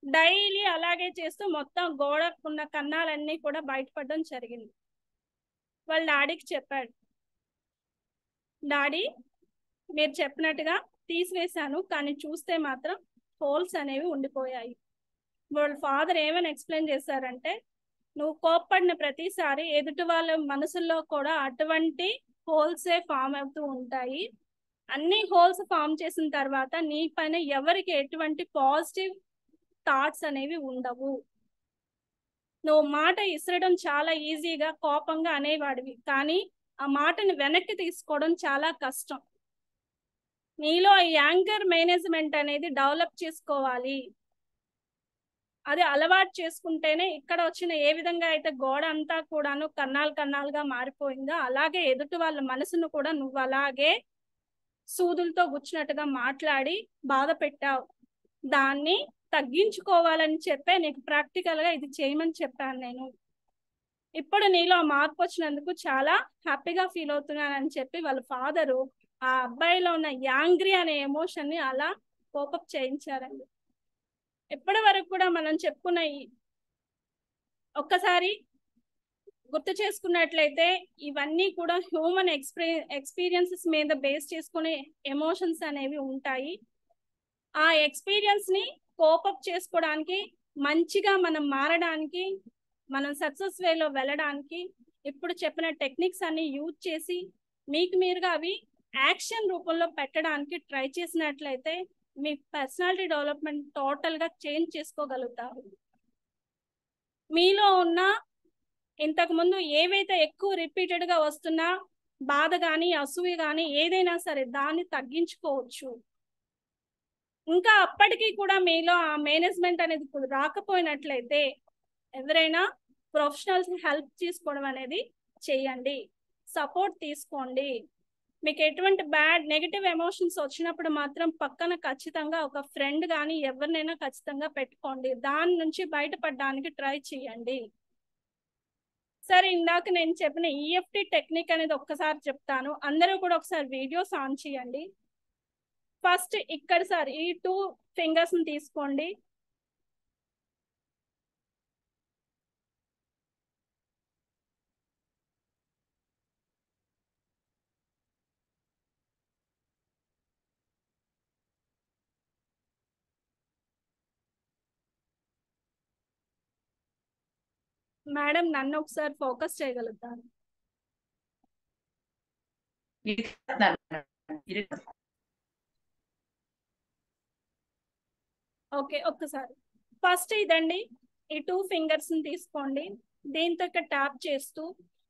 Speaker 2: డైలీ అలాగే చేస్తూ మొత్తం గోడకున్న కన్నాలన్నీ కూడా బయటపడడం జరిగింది. వాళ్ళ డాడీకి చెప్పాడు. డాడీ మీరు చెప్పినట్టుగా తీసివేశాను కానీ చూస్తే మాత్రం హోల్స్ అనేవి ఉండిపోయాయి. వాళ్ళ ఫాదర్ ఏమని ఎక్స్ప్లెయిన్ చేశారంటే నువ్వు కోప్పడిన ప్రతిసారి ఎదుటి వాళ్ళ మనసుల్లో కూడా అటువంటి హోల్సే ఫామ్ అవుతూ ఉంటాయి. అన్ని హోల్స్ ఫామ్ చేసిన తర్వాత నీ పైన ఎవరికి ఎటువంటి పాజిటివ్ థాట్స్ అనేవి ఉండవు. నువ్వు మాట ఇసరడం చాలా ఈజీగా కోపంగా అనేవాడివి. కానీ ఆ మాటని వెనక్కి తీసుకోవడం చాలా కష్టం. నీలో యాంకర్ మేనేజ్మెంట్ అనేది డెవలప్ చేసుకోవాలి. అది అలవాటు చేసుకుంటేనే ఇక్కడ వచ్చిన ఏ విధంగా అయితే గోడ అంతా కూడాను కన్నాలు కన్నాలుగా మారిపోయిందో అలాగే ఎదుటి వాళ్ళ మనసును కూడా నువ్వు అలాగే సూదులతో గుచ్చినట్టుగా మాట్లాడి బాధ పెట్టావు దాన్ని తగ్గించుకోవాలని చెప్పే నీకు ప్రాక్టికల్గా ఇది చేయమని చెప్పాను నేను. ఇప్పుడు నీలో మార్పు వచ్చినందుకు చాలా హ్యాపీగా ఫీల్ అవుతున్నానని చెప్పి వాళ్ళ ఫాదరు ఆ అబ్బాయిలో ఉన్న యాంగ్రీ అనే ఎమోషన్ని అలా కోపప్ చేయించారండి. ఎప్పటి వరకు కూడా మనం చెప్పుకున్న ఒక్కసారి గుర్తు చేసుకున్నట్లయితే ఇవన్నీ కూడా హ్యూమన్ ఎక్స్పీ ఎక్స్పీరియన్సెస్ మీద బేస్ చేసుకునే ఎమోషన్స్ అనేవి ఉంటాయి. ఆ ఎక్స్పీరియన్స్ని కోపప్ చేసుకోవడానికి మంచిగా మనం మారడానికి మనం సక్సెస్ వేలో వెళ్ళడానికి ఇప్పుడు చెప్పిన టెక్నిక్స్ అన్ని యూజ్ చేసి మీకు మీరుగా అవి యాక్షన్ రూపంలో పెట్టడానికి ట్రై చేసినట్లయితే మీ పర్సనాలిటీ డెవలప్మెంట్ టోటల్గా చేంజ్ చేసుకోగలుగుతారు. మీలో ఉన్న ఇంతకుముందు ఏవైతే ఎక్కువ రిపీటెడ్గా వస్తున్నా బాధ కానీ అసూయ కానీ ఏదైనా సరే దాన్ని తగ్గించుకోవచ్చు. ఇంకా అప్పటికీ కూడా మీలో ఆ మేనేజ్మెంట్ అనేది రాకపోయినట్లయితే ఎవరైనా ప్రొఫెషనల్స్ హెల్ప్ తీసుకోవడం అనేది చేయండి. సపోర్ట్ తీసుకోండి. మీకు ఎటువంటి బ్యాడ్ నెగిటివ్ ఎమోషన్స్ వచ్చినప్పుడు మాత్రం పక్కన ఖచ్చితంగా ఒక ఫ్రెండ్ కానీ ఎవరినైనా ఖచ్చితంగా పెట్టుకోండి. దాని నుంచి బయటపడడానికి ట్రై చేయండి. సరే ఇందాక నేను చెప్పిన ఈఎఫ్టి టెక్నిక్ అనేది ఒక్కసారి చెప్తాను. అందరూ కూడా ఒకసారి వీడియోస్ ఆన్ చేయండి. ఫస్ట్ ఇక్కడ సార్ ఈ టూ ఫింగర్స్ని తీసుకోండి. మేడం నన్ను ఒకసారి ఫోకస్ చేయగలుగుతాను ఓకే ఒక్కసారి. ఫస్ట్ ఇదండి. ఈ టూ ఫింగర్స్ని తీసుకోండి. దీంతో ఇక్కడ ట్యాప్ చేస్తూ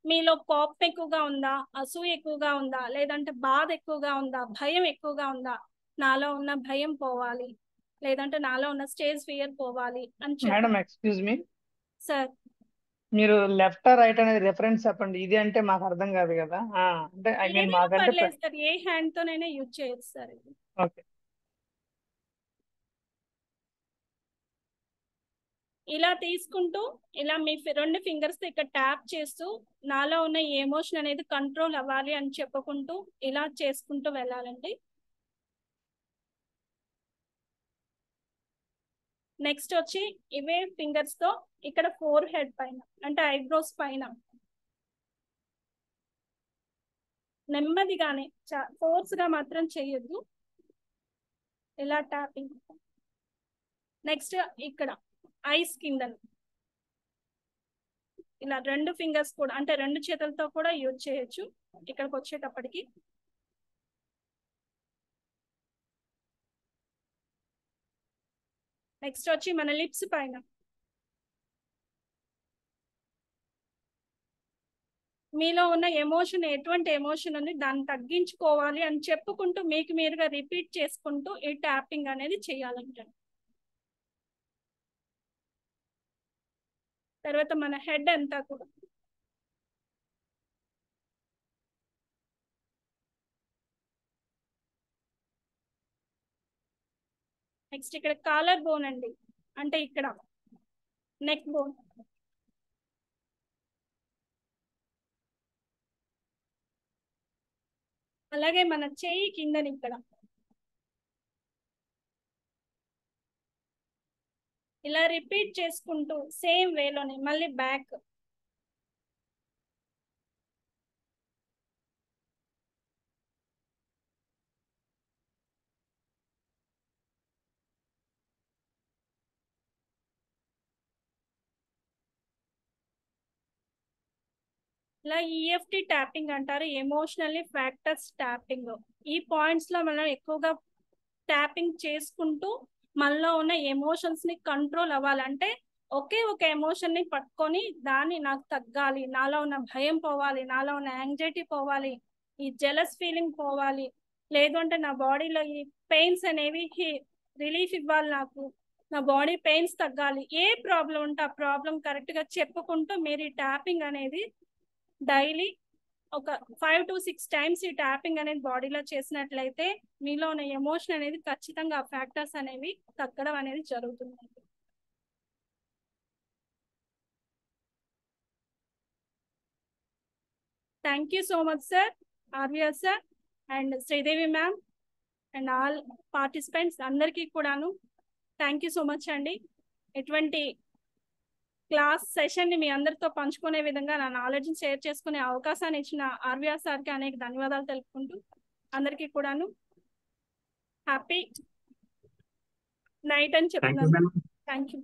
Speaker 2: మీలో కోపం ఎక్కువగా ఉందా అసూయ ఎక్కువగా ఉందా లేదంటే బాధ ఎక్కువగా ఉందా భయం ఎక్కువగా ఉందా నాలో ఉన్న భయం పోవాలి లేదంటే నాలో ఉన్న స్టేజ్ ఫియర్ పోవాలి అని
Speaker 4: మేడం
Speaker 2: చెప్పి
Speaker 4: ఎక్స్క్యూజ్ మీ.
Speaker 2: సార్.
Speaker 4: మీరు లెఫ్ట్ రైట్ అనేది రిఫరెన్స్ చెప్పండి. ఇది అంటే మాకు అర్థం కాదు కదా. అంటే ఐ మీన్ మాకంటే
Speaker 2: ఏ హ్యాండ్ తోనైనా యూజ్ చేయొచ్చు సార్ ఇది.
Speaker 4: ఓకే.
Speaker 2: ఇలా తీసుకుంటూ ఇలా మీ రెండు ఫింగర్స్ ఇక్కడ ట్యాప్ చేస్తూ నాలో ఉన్న ఎమోషన్ అనేది కంట్రోల్ అవ్వాలి అని చెప్పుకుంటూ ఇలా చేసుకుంటూ వెళ్ళాలండి. నెక్స్ట్ వచ్చి ఇవే ఫింగర్స్తో ఇక్కడ ఫోర్ హెడ్ పైన అంటే ఐబ్రోస్ పైన. నెమ్మదిగానే ఫోర్స్గా మాత్రం చేయొద్దు. ఇలా ట్యాపింగ్. నెక్స్ట్ ఇక్కడ ఐస్ కింద ఇలా రెండు ఫింగర్స్ కూడా అంటే రెండు చేతులతో కూడా యూజ్ చేయొచ్చు ఇక్కడికి వచ్చేటప్పటికి. నెక్స్ట్ వచ్చి మన లిప్స్ పైన. మీలో ఉన్న ఎమోషన్ ఎటువంటి ఎమోషన్ ఉంది దాన్ని తగ్గించుకోవాలి అని చెప్పుకుంటూ మీకు మీరుగా రిపీట్ చేసుకుంటూ ఈ ట్యాపింగ్ అనేది చేయాలంటారు. తర్వాత మన హెడ్ అంతా కూడా. నెక్స్ట్ ఇక్కడ కాలర్ బోన్ అండి. అంటే ఇక్కడ నెక్ బోన్. అలాగే మన చెయ్యి కిందని ఇక్కడ ఇలా రిపీట్ చేసుకుంటూ సేమ్ వేలోనే మళ్ళీ బ్యాక్ ఇలా ఈఎఫ్టి ట్యాపింగ్ అంటారు ఎమోషనల్లీ ఫ్యాక్టర్స్ ట్యాపింగ్ ఈ పాయింట్స్లో మనం ఎక్కువగా ట్యాపింగ్ చేసుకుంటూ మనలో ఉన్న ఎమోషన్స్ని కంట్రోల్ అవ్వాలంటే ఒకే ఒక ఎమోషన్ని పట్టుకొని దాన్ని నాకు తగ్గాలి నాలో ఉన్న భయం పోవాలి నాలో ఉన్న యాంగ్జైటీ పోవాలి ఈ జెలస్ ఫీలింగ్ పోవాలి. లేదు అంటే నా బాడీలో ఈ పెయిన్స్ అనేవి రిలీఫ్ ఇవ్వాలి నాకు. నా బాడీ పెయిన్స్ తగ్గాలి. ఏ ప్రాబ్లం ఉంటే ఆ ప్రాబ్లం కరెక్ట్గా చెప్పుకుంటూ మీరు ఈ ట్యాపింగ్ అనేది డైలీ ఒక ఫైవ్ టు సిక్స్ టైమ్స్ ఈ ట్యాపింగ్ అనేది బాడీలో చేసినట్లయితే మీలో ఉన్న ఎమోషన్ అనేది ఖచ్చితంగా ఫ్యాక్టర్స్ అనేవి తగ్గడం అనేది జరుగుతుంది. Thank you so much sir RVR sir and Sridevi ma'am and all participants అందరికీ కూడాను థ్యాంక్ యూ సో మచ్ అండి. ఎటువంటి క్లాస్ సెషన్ని మీ అందరితో పంచుకునే విధంగా నా నాలెడ్జ్ షేర్ చేసుకునే అవకాశాన్ని ఇచ్చిన ఆర్వీఆర్ సార్కి అనేక ధన్యవాదాలు తెలుపుకుంటూ అందరికీ కూడాను. హ్యాపీ నైట్ అని చెప్తున్నాను థ్యాంక్ యూ